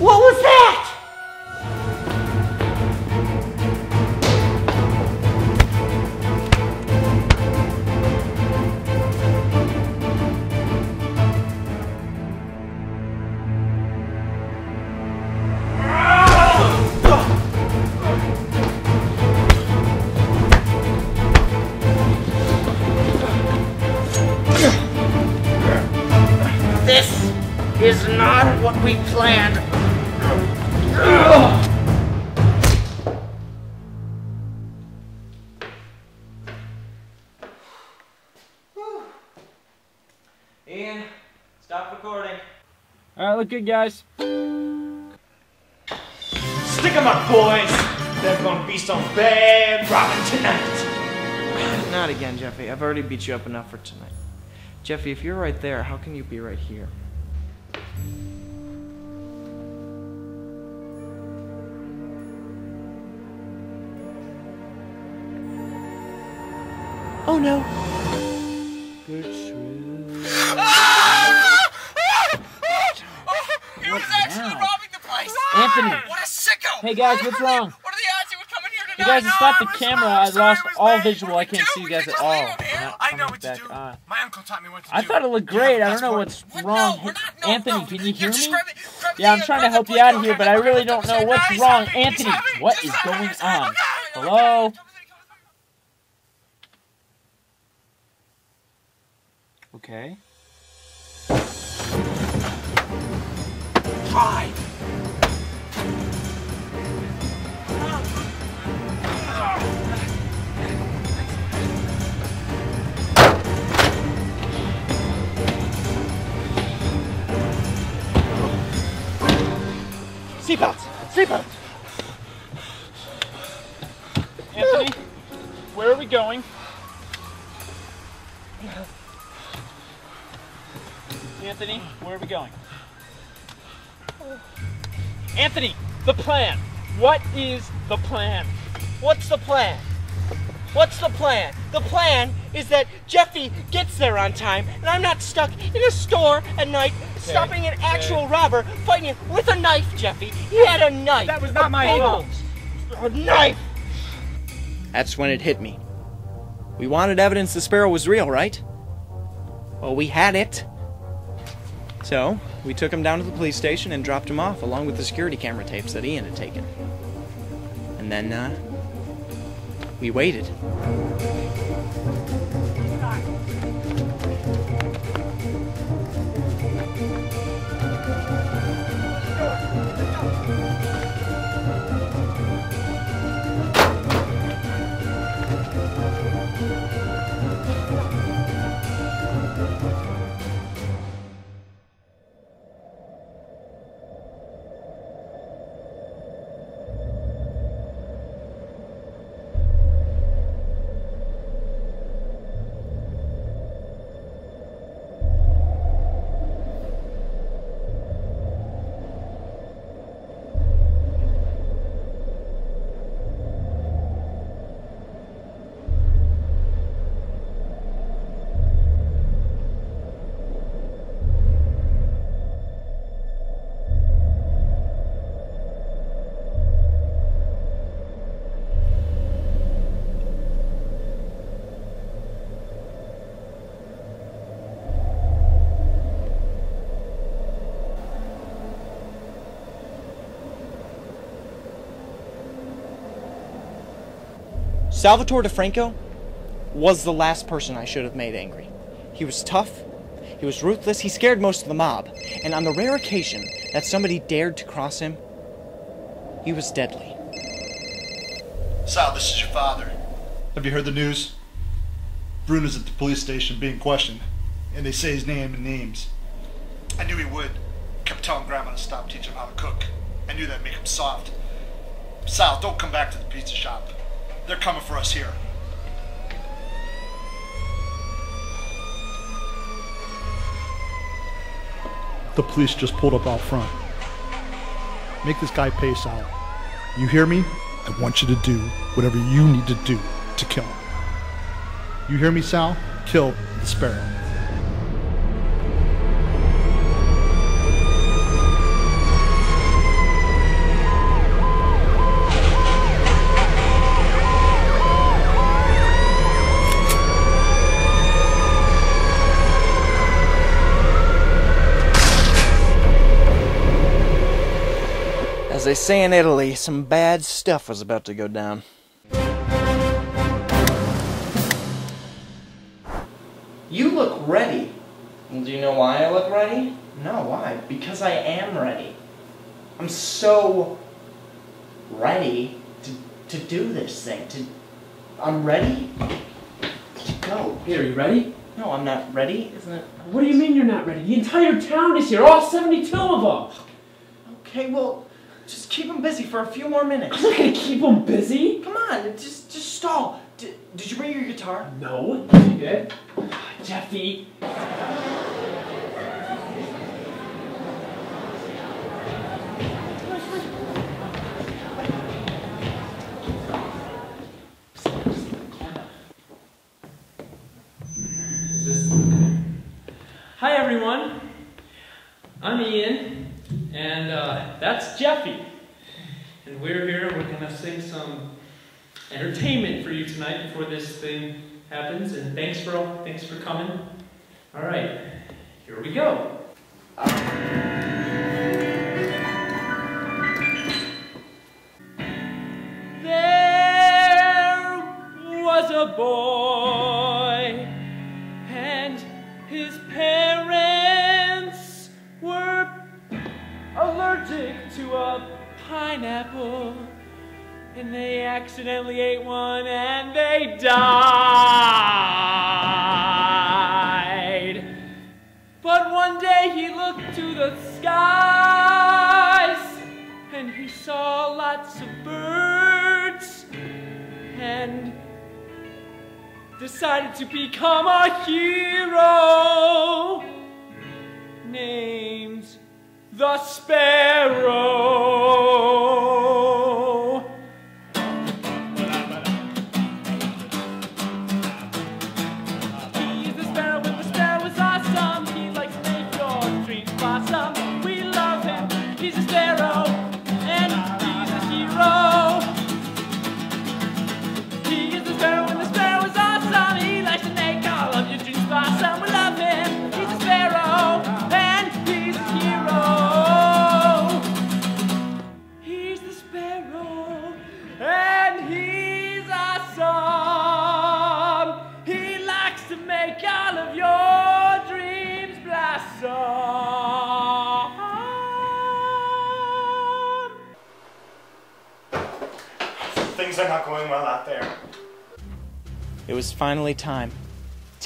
What was that? This is not what we planned. Look good, guys. Stick 'em up, boys! There's gonna be some bad robbing tonight. (laughs) Not again, Jeffy. I've already beat you up enough for tonight. Jeffy, if you're right there, how can you be right here? Oh no. He ah! was actually robbing the place! Anthony. What a sicko! Hey guys, what's wrong? What are the odds he would come in here You guys, it's not the oh, camera. I lost all visual. I can't see you guys at all. I know what to back do. on. My uncle taught me what to do. I thought it looked great. I don't know what's wrong. Hey, Anthony, can you hear me? Yeah, I'm trying to help you out of here, but I really don't know what's wrong. Anthony, what is going on? Hello? Okay. Hi. Seatbelts! Seatbelts! Anthony, where are we going? Anthony, where are we going? Anthony, the plan. What is the plan? What's the plan? What's the plan? The plan is that Jeffy gets there on time, and I'm not stuck in a store at night stopping an actual robber fighting with a knife, Jeffy. He had a knife. That was not my fault. A knife. That's when it hit me. We wanted evidence the sparrow was real, right? Well, we had it. So, we took him down to the police station and dropped him off along with the security camera tapes that Ian had taken. And then, uh, We waited. Salvatore DeFranco was the last person I should have made angry. He was tough, he was ruthless, he scared most of the mob, and on the rare occasion that somebody dared to cross him, he was deadly. Sal, this is your father. Have you heard the news? Bruno's at the police station being questioned, and they say his name and names. I knew he would. Kept telling Grandma to stop teaching him how to cook. I knew that'd make him soft. Sal, don't come back to the pizza shop. They're coming for us here. The police just pulled up out front. Make this guy pay, Sal. You hear me? I want you to do whatever you need to do to kill him. You hear me, Sal? Kill the sparrow. As they say in Italy, some bad stuff was about to go down. You look ready. Well, do you know why I look ready? No, why? Because I am ready. I'm so ready to, to do this thing. To I'm ready to go. Here, are you ready? No, I'm not ready. Isn't it? What do you mean you're not ready? The entire town is here, all 72 of them. Okay, well, just keep them busy for a few more minutes. I'm not gonna keep them busy. Come on, just just stall. Did, did you bring your guitar? No. You did? Jeffy. Is this... Hi everyone. I'm Ian, and uh, that's Jeffy. And we're here, we're gonna sing some entertainment for you tonight before this thing happens. And thanks for all, thanks for coming. All right, here we go.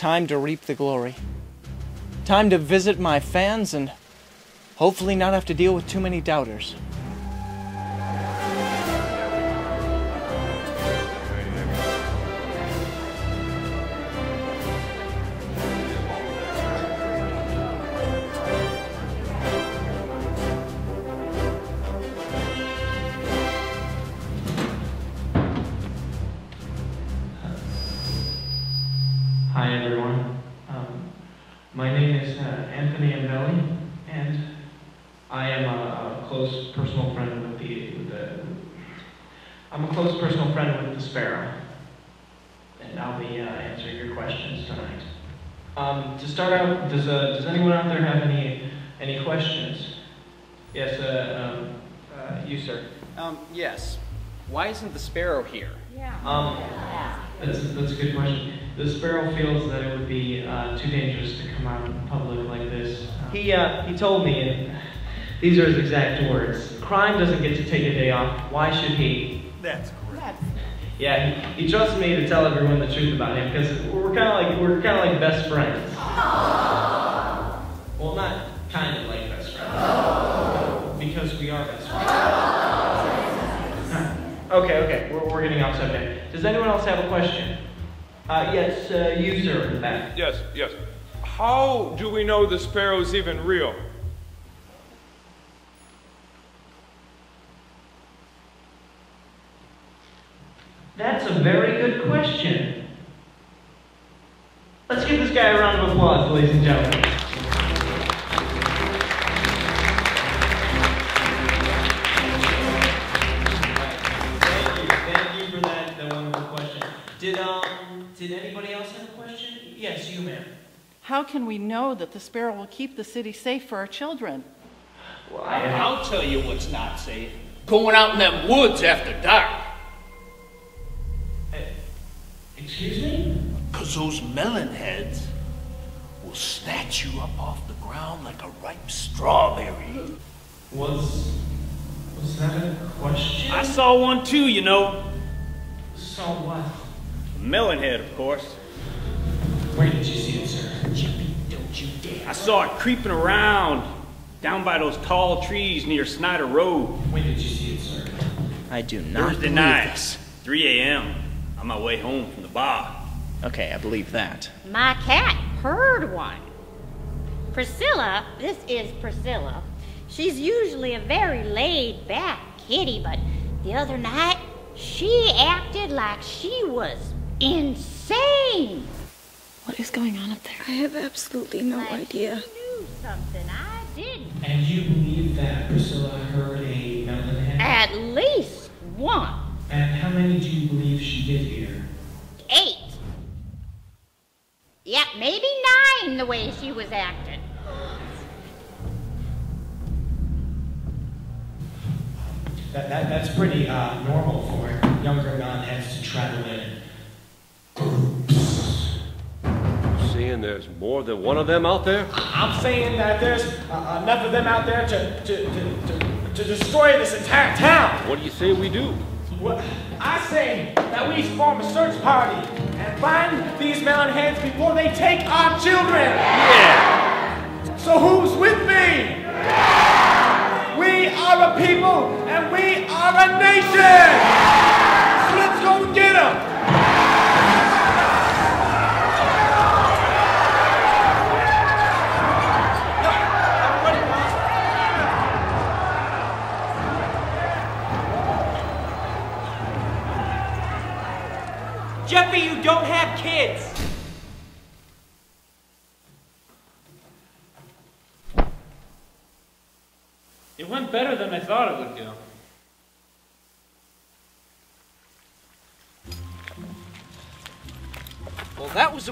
Time to reap the glory. Time to visit my fans and hopefully not have to deal with too many doubters. I'm a close personal friend with the Sparrow, and I'll be uh, answering your questions tonight. Um, to start out, does uh, does anyone out there have any any questions? Yes, uh, um, uh, you, sir. Um, yes. Why isn't the sparrow here? Um, that's, that's a good question. The Sparrow feels that it would be uh, too dangerous to come out in public like this. He, uh, he told me, and these are his exact words, crime doesn't get to take a day off. Why should he? That's great. Yeah, he, he trusts me to tell everyone the truth about him because we're kind of like we're kind of like best friends. Well, not kind of like best friends because we are best friends. (laughs) Okay, okay, we're, we're getting off subject. Does anyone else have a question? Uh, yes, uh, you, sir, in the back. Yes, yes. How do we know the sparrow's even real? That's a very good question. Let's give this guy a round of applause, ladies and gentlemen. Thank you, thank you for that, that wonderful question. Did um, did anybody else have a question? Yes, you, ma'am. How can we know that the sparrow will keep the city safe for our children? Well, I'll tell you what's not safe. Going out in them woods after dark. Excuse me? Because those melon heads will snatch you up off the ground like a ripe strawberry. Was was that a question? I saw one too, you know. Saw what? A melon head, of course. Where did you see it, sir? Jippy, don't you dare. I saw it creeping around down by those tall trees near Snyder Road. When did you see it, sir? I do not Thursday believe night, 3 a.m. On my way home from the. Okay, I believe that. My cat heard one. Priscilla, this is Priscilla. She's usually a very laid back kitty, but the other night she acted like she was insane. What is going on up there? I have absolutely no idea. Knew something I didn't. And you believe that Priscilla heard a melon head? At least one. And how many do you believe she did hear? Yep, maybe nine the way she was acting. That, that that's pretty uh, normal for younger non-heads to travel in. Seeing there's more than one of them out there? I'm saying that there's uh, enough of them out there to, to, to, to, to destroy this entire town. What do you say we do? Well, I say that we form a search party and find these melon heads before they take our children. Yeah. So who's with me? We are a people and we are a nation. So let's go get them.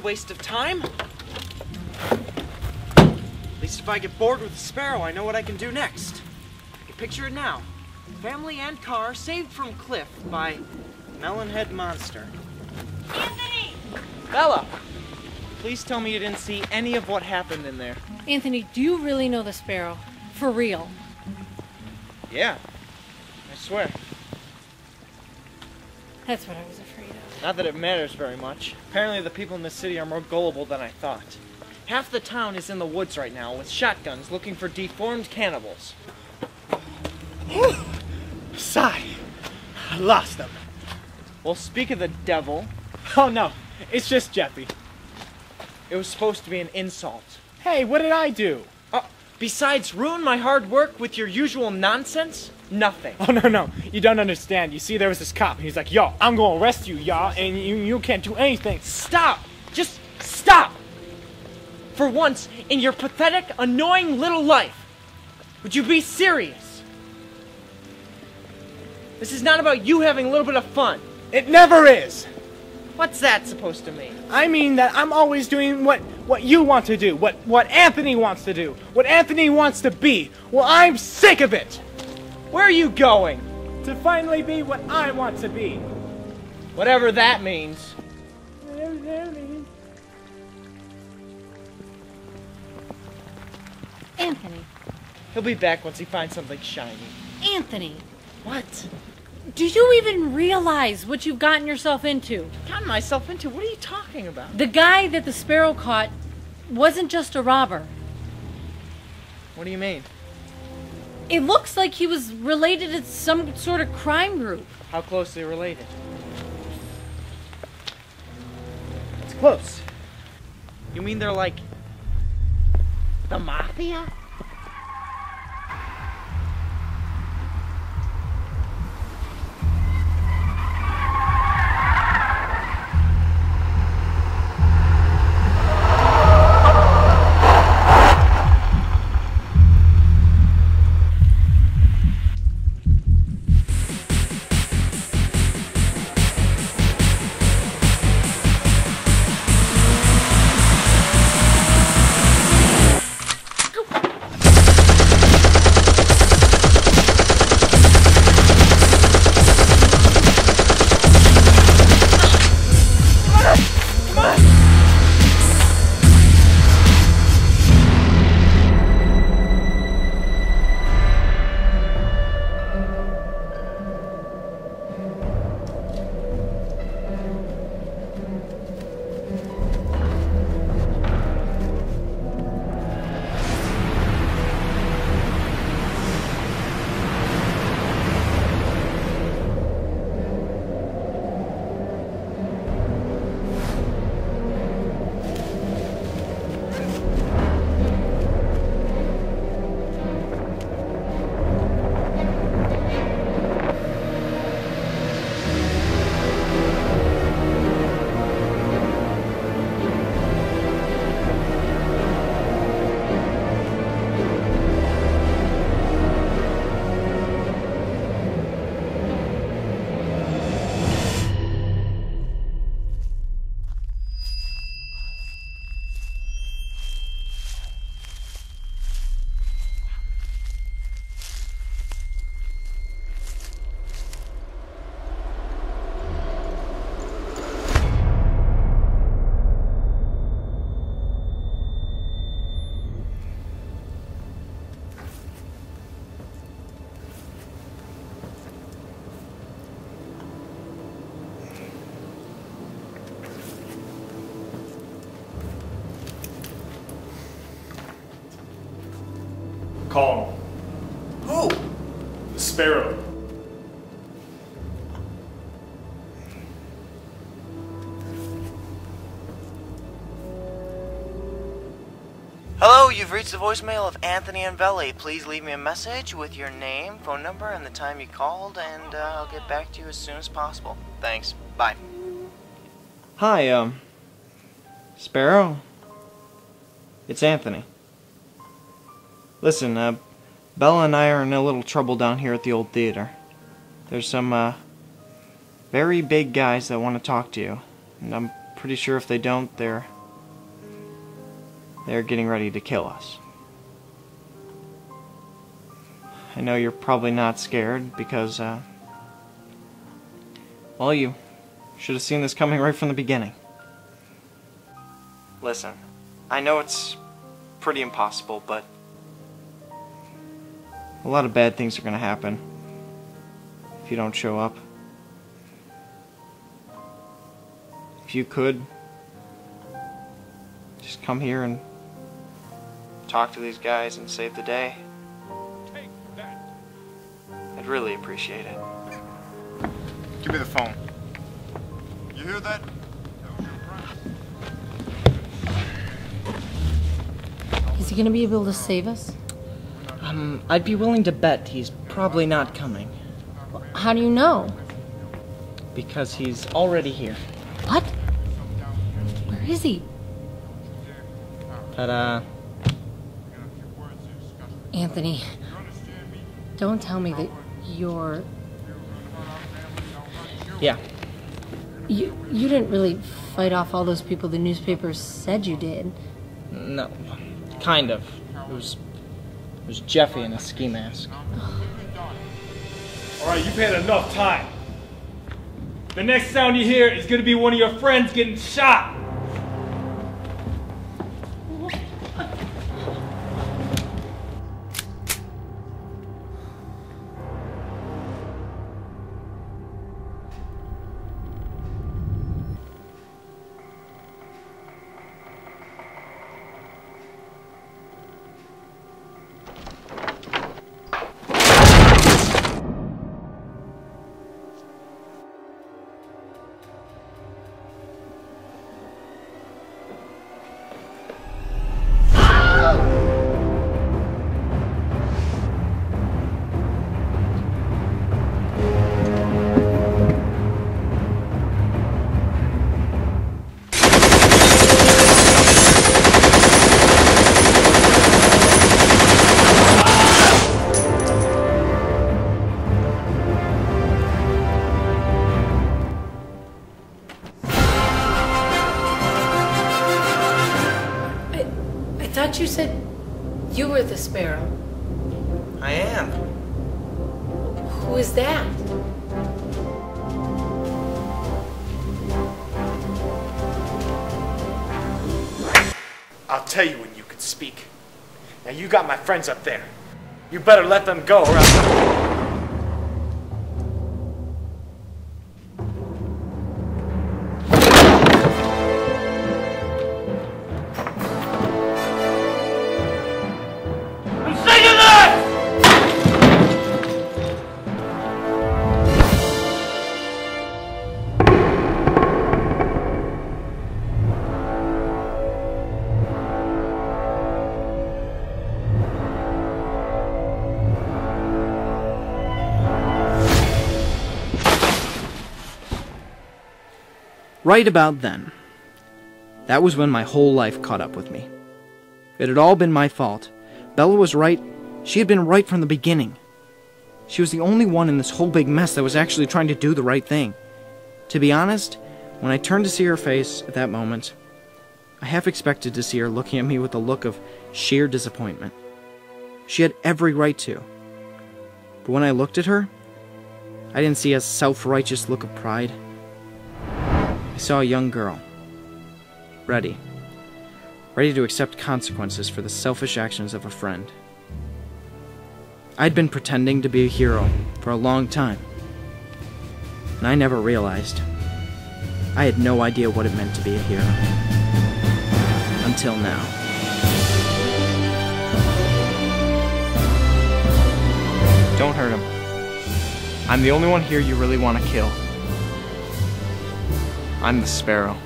Waste of time. At least if I get bored with the sparrow, I know what I can do next. I can picture it now. Family and car saved from cliff by Melonhead Monster. Anthony! Bella! Please tell me you didn't see any of what happened in there. Anthony, do you really know the sparrow? For real? Yeah. I swear. That's what I was afraid of. Not that it matters very much. Apparently, the people in this city are more gullible than I thought. Half the town is in the woods right now with shotguns looking for deformed cannibals. (gasps) Sigh. I lost them. Well, speak of the devil. (laughs) Oh no, it's just Jeffy. It was supposed to be an insult. Hey, what did I do? Uh, besides ruin my hard work with your usual nonsense, nothing. Oh no no, you don't understand. You see, there was this cop, and he's like, "Yo, I'm gonna arrest you, y'all, and you you can't do anything." Stop! Just stop! For once in your pathetic, annoying little life, would you be serious? This is not about you having a little bit of fun. It never is. What's that supposed to mean? I mean that I'm always doing what what you want to do, what what Anthony wants to do, what Anthony wants to be. Well, I'm sick of it. Where are you going? To finally be what I want to be. Whatever that means. Anthony. He'll be back once he finds something shiny. Anthony. What? Do you even realize what you've gotten yourself into? Gotten myself into? What are you talking about? The guy that the sparrow caught wasn't just a robber. What do you mean? It looks like he was related to some sort of crime group. How closely related? It's close. You mean they're like the mafia? The voicemail of Anthony and Anvelli. Please leave me a message with your name, phone number, and the time you called, and uh, I'll get back to you as soon as possible. Thanks. Bye. Hi, um, Sparrow? It's Anthony. Listen, uh, Bella and I are in a little trouble down here at the old theater. There's some, uh, very big guys that want to talk to you, and I'm pretty sure if they don't, they're they're getting ready to kill us. I know you're probably not scared because, uh, well, you should have seen this coming right from the beginning. Listen, I know it's pretty impossible, but a lot of bad things are going to happen if you don't show up. if you could just come here and talk to these guys and save the day, I'd really appreciate it. Give me the phone. You hear that? Is he gonna be able to save us? Um, I'd be willing to bet he's probably not coming. How do you know? Because he's already here. What? Where is he? But, uh, Anthony, don't tell me that you're. yeah. You, you didn't really fight off all those people the newspapers said you did. No, kind of. It was, it was Jeffy in a ski mask. All right, you've had enough time. The next sound you hear is gonna be one of your friends getting shot. Thought you said you were the sparrow. I am. Who is that? I'll tell you when you can speak. Now you got my friends up there. You better let them go or else. Right about then. That was when my whole life caught up with me. It had all been my fault. Bella was right. She had been right from the beginning. She was the only one in this whole big mess that was actually trying to do the right thing. To be honest, when I turned to see her face at that moment, I half expected to see her looking at me with a look of sheer disappointment. She had every right to. But when I looked at her, I didn't see a self righteous look of pride. I saw a young girl. Ready. Ready to accept consequences for the selfish actions of a friend. I'd been pretending to be a hero for a long time. And I never realized. I had no idea what it meant to be a hero. Until now. Don't hurt him. I'm the only one here you really want to kill. I'm the sparrow.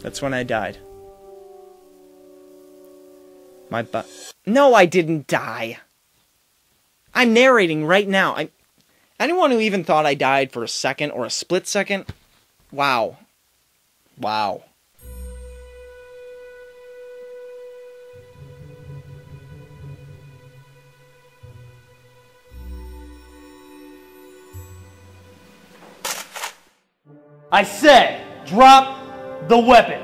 That's when I died. My butt. No, I didn't die. I'm narrating right now. I. Anyone who even thought I died for a second or a split second, wow. Wow. I said, drop the weapon.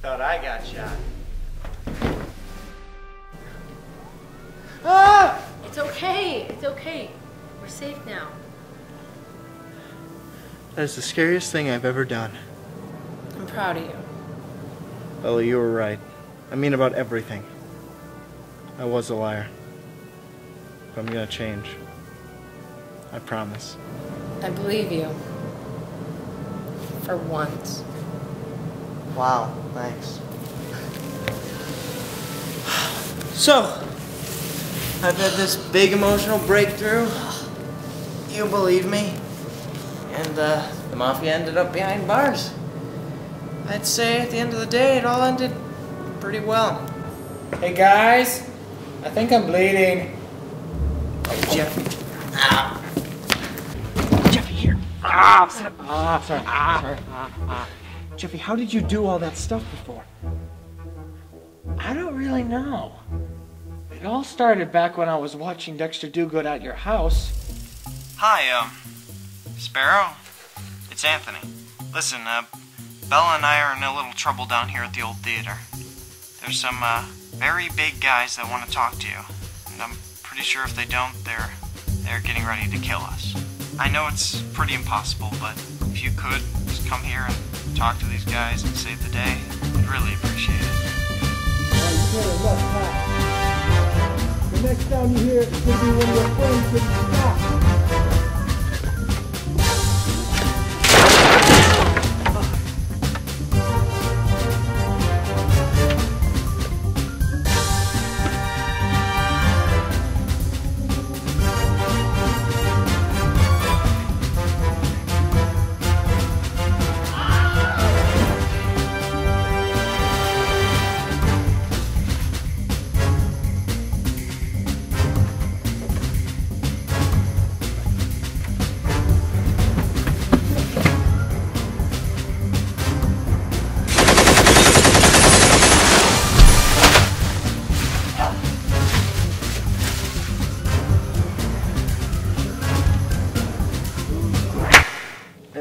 Thought I got shot. Ah! It's okay. It's okay. We're safe now. That is the scariest thing I've ever done. I'm proud of you. Ellie, you were right. I mean about everything. I was a liar. But I'm gonna change. I promise. I believe you. For once. Wow, thanks. So, I've had this big emotional breakthrough. You believe me? And uh, the mafia ended up behind bars. I'd say at the end of the day, it all ended pretty well. Hey guys, I think I'm bleeding. Jeffy. Jeffy, here. Ah, ah, sorry. Ah, sorry. Ah, ah. Jeffy, how did you do all that stuff before? I don't really know. It all started back when I was watching Dexter Dogood at your house. Hi, um, Sparrow? It's Anthony. Listen, uh, Bella and I are in a little trouble down here at the old theater. There's some, uh, very big guys that want to talk to you. And I'm pretty sure if they don't, they're, they're getting ready to kill us. I know it's pretty impossible, but if you could, just come here and talk to these guys and save the day, I'd really appreciate it. The next sound you hear is going to be one of your friends.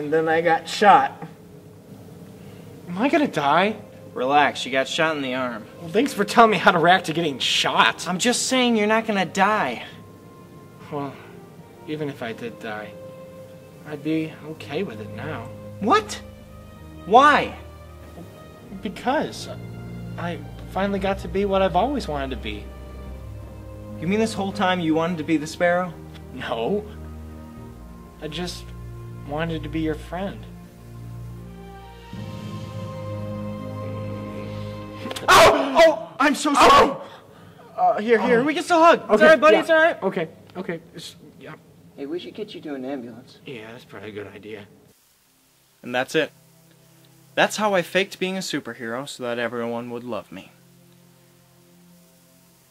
And then I got shot. Am I gonna die? Relax, you got shot in the arm. Well, thanks for telling me how to react to getting shot. I'm just saying you're not gonna die. Well, even if I did die, I'd be okay with it now. What? Why? Because I finally got to be what I've always wanted to be. You mean this whole time you wanted to be the Sparrow? No. I just wanted to be your friend. Oh! Oh! I'm so sorry! Uh, here, here, we can still hug. It's alright, buddy, yeah. it's alright. Okay, okay. it's- yeah. Hey, we should get you to an ambulance. Yeah, that's probably a good idea. And that's it. That's how I faked being a superhero so that everyone would love me.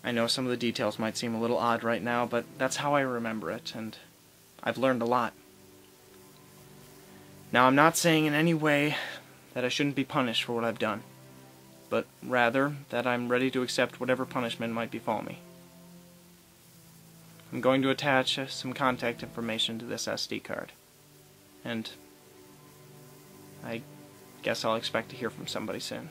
I know some of the details might seem a little odd right now, but that's how I remember it, and I've learned a lot. Now, I'm not saying in any way that I shouldn't be punished for what I've done, but rather that I'm ready to accept whatever punishment might befall me. I'm going to attach some contact information to this SD card, and I guess I'll expect to hear from somebody soon.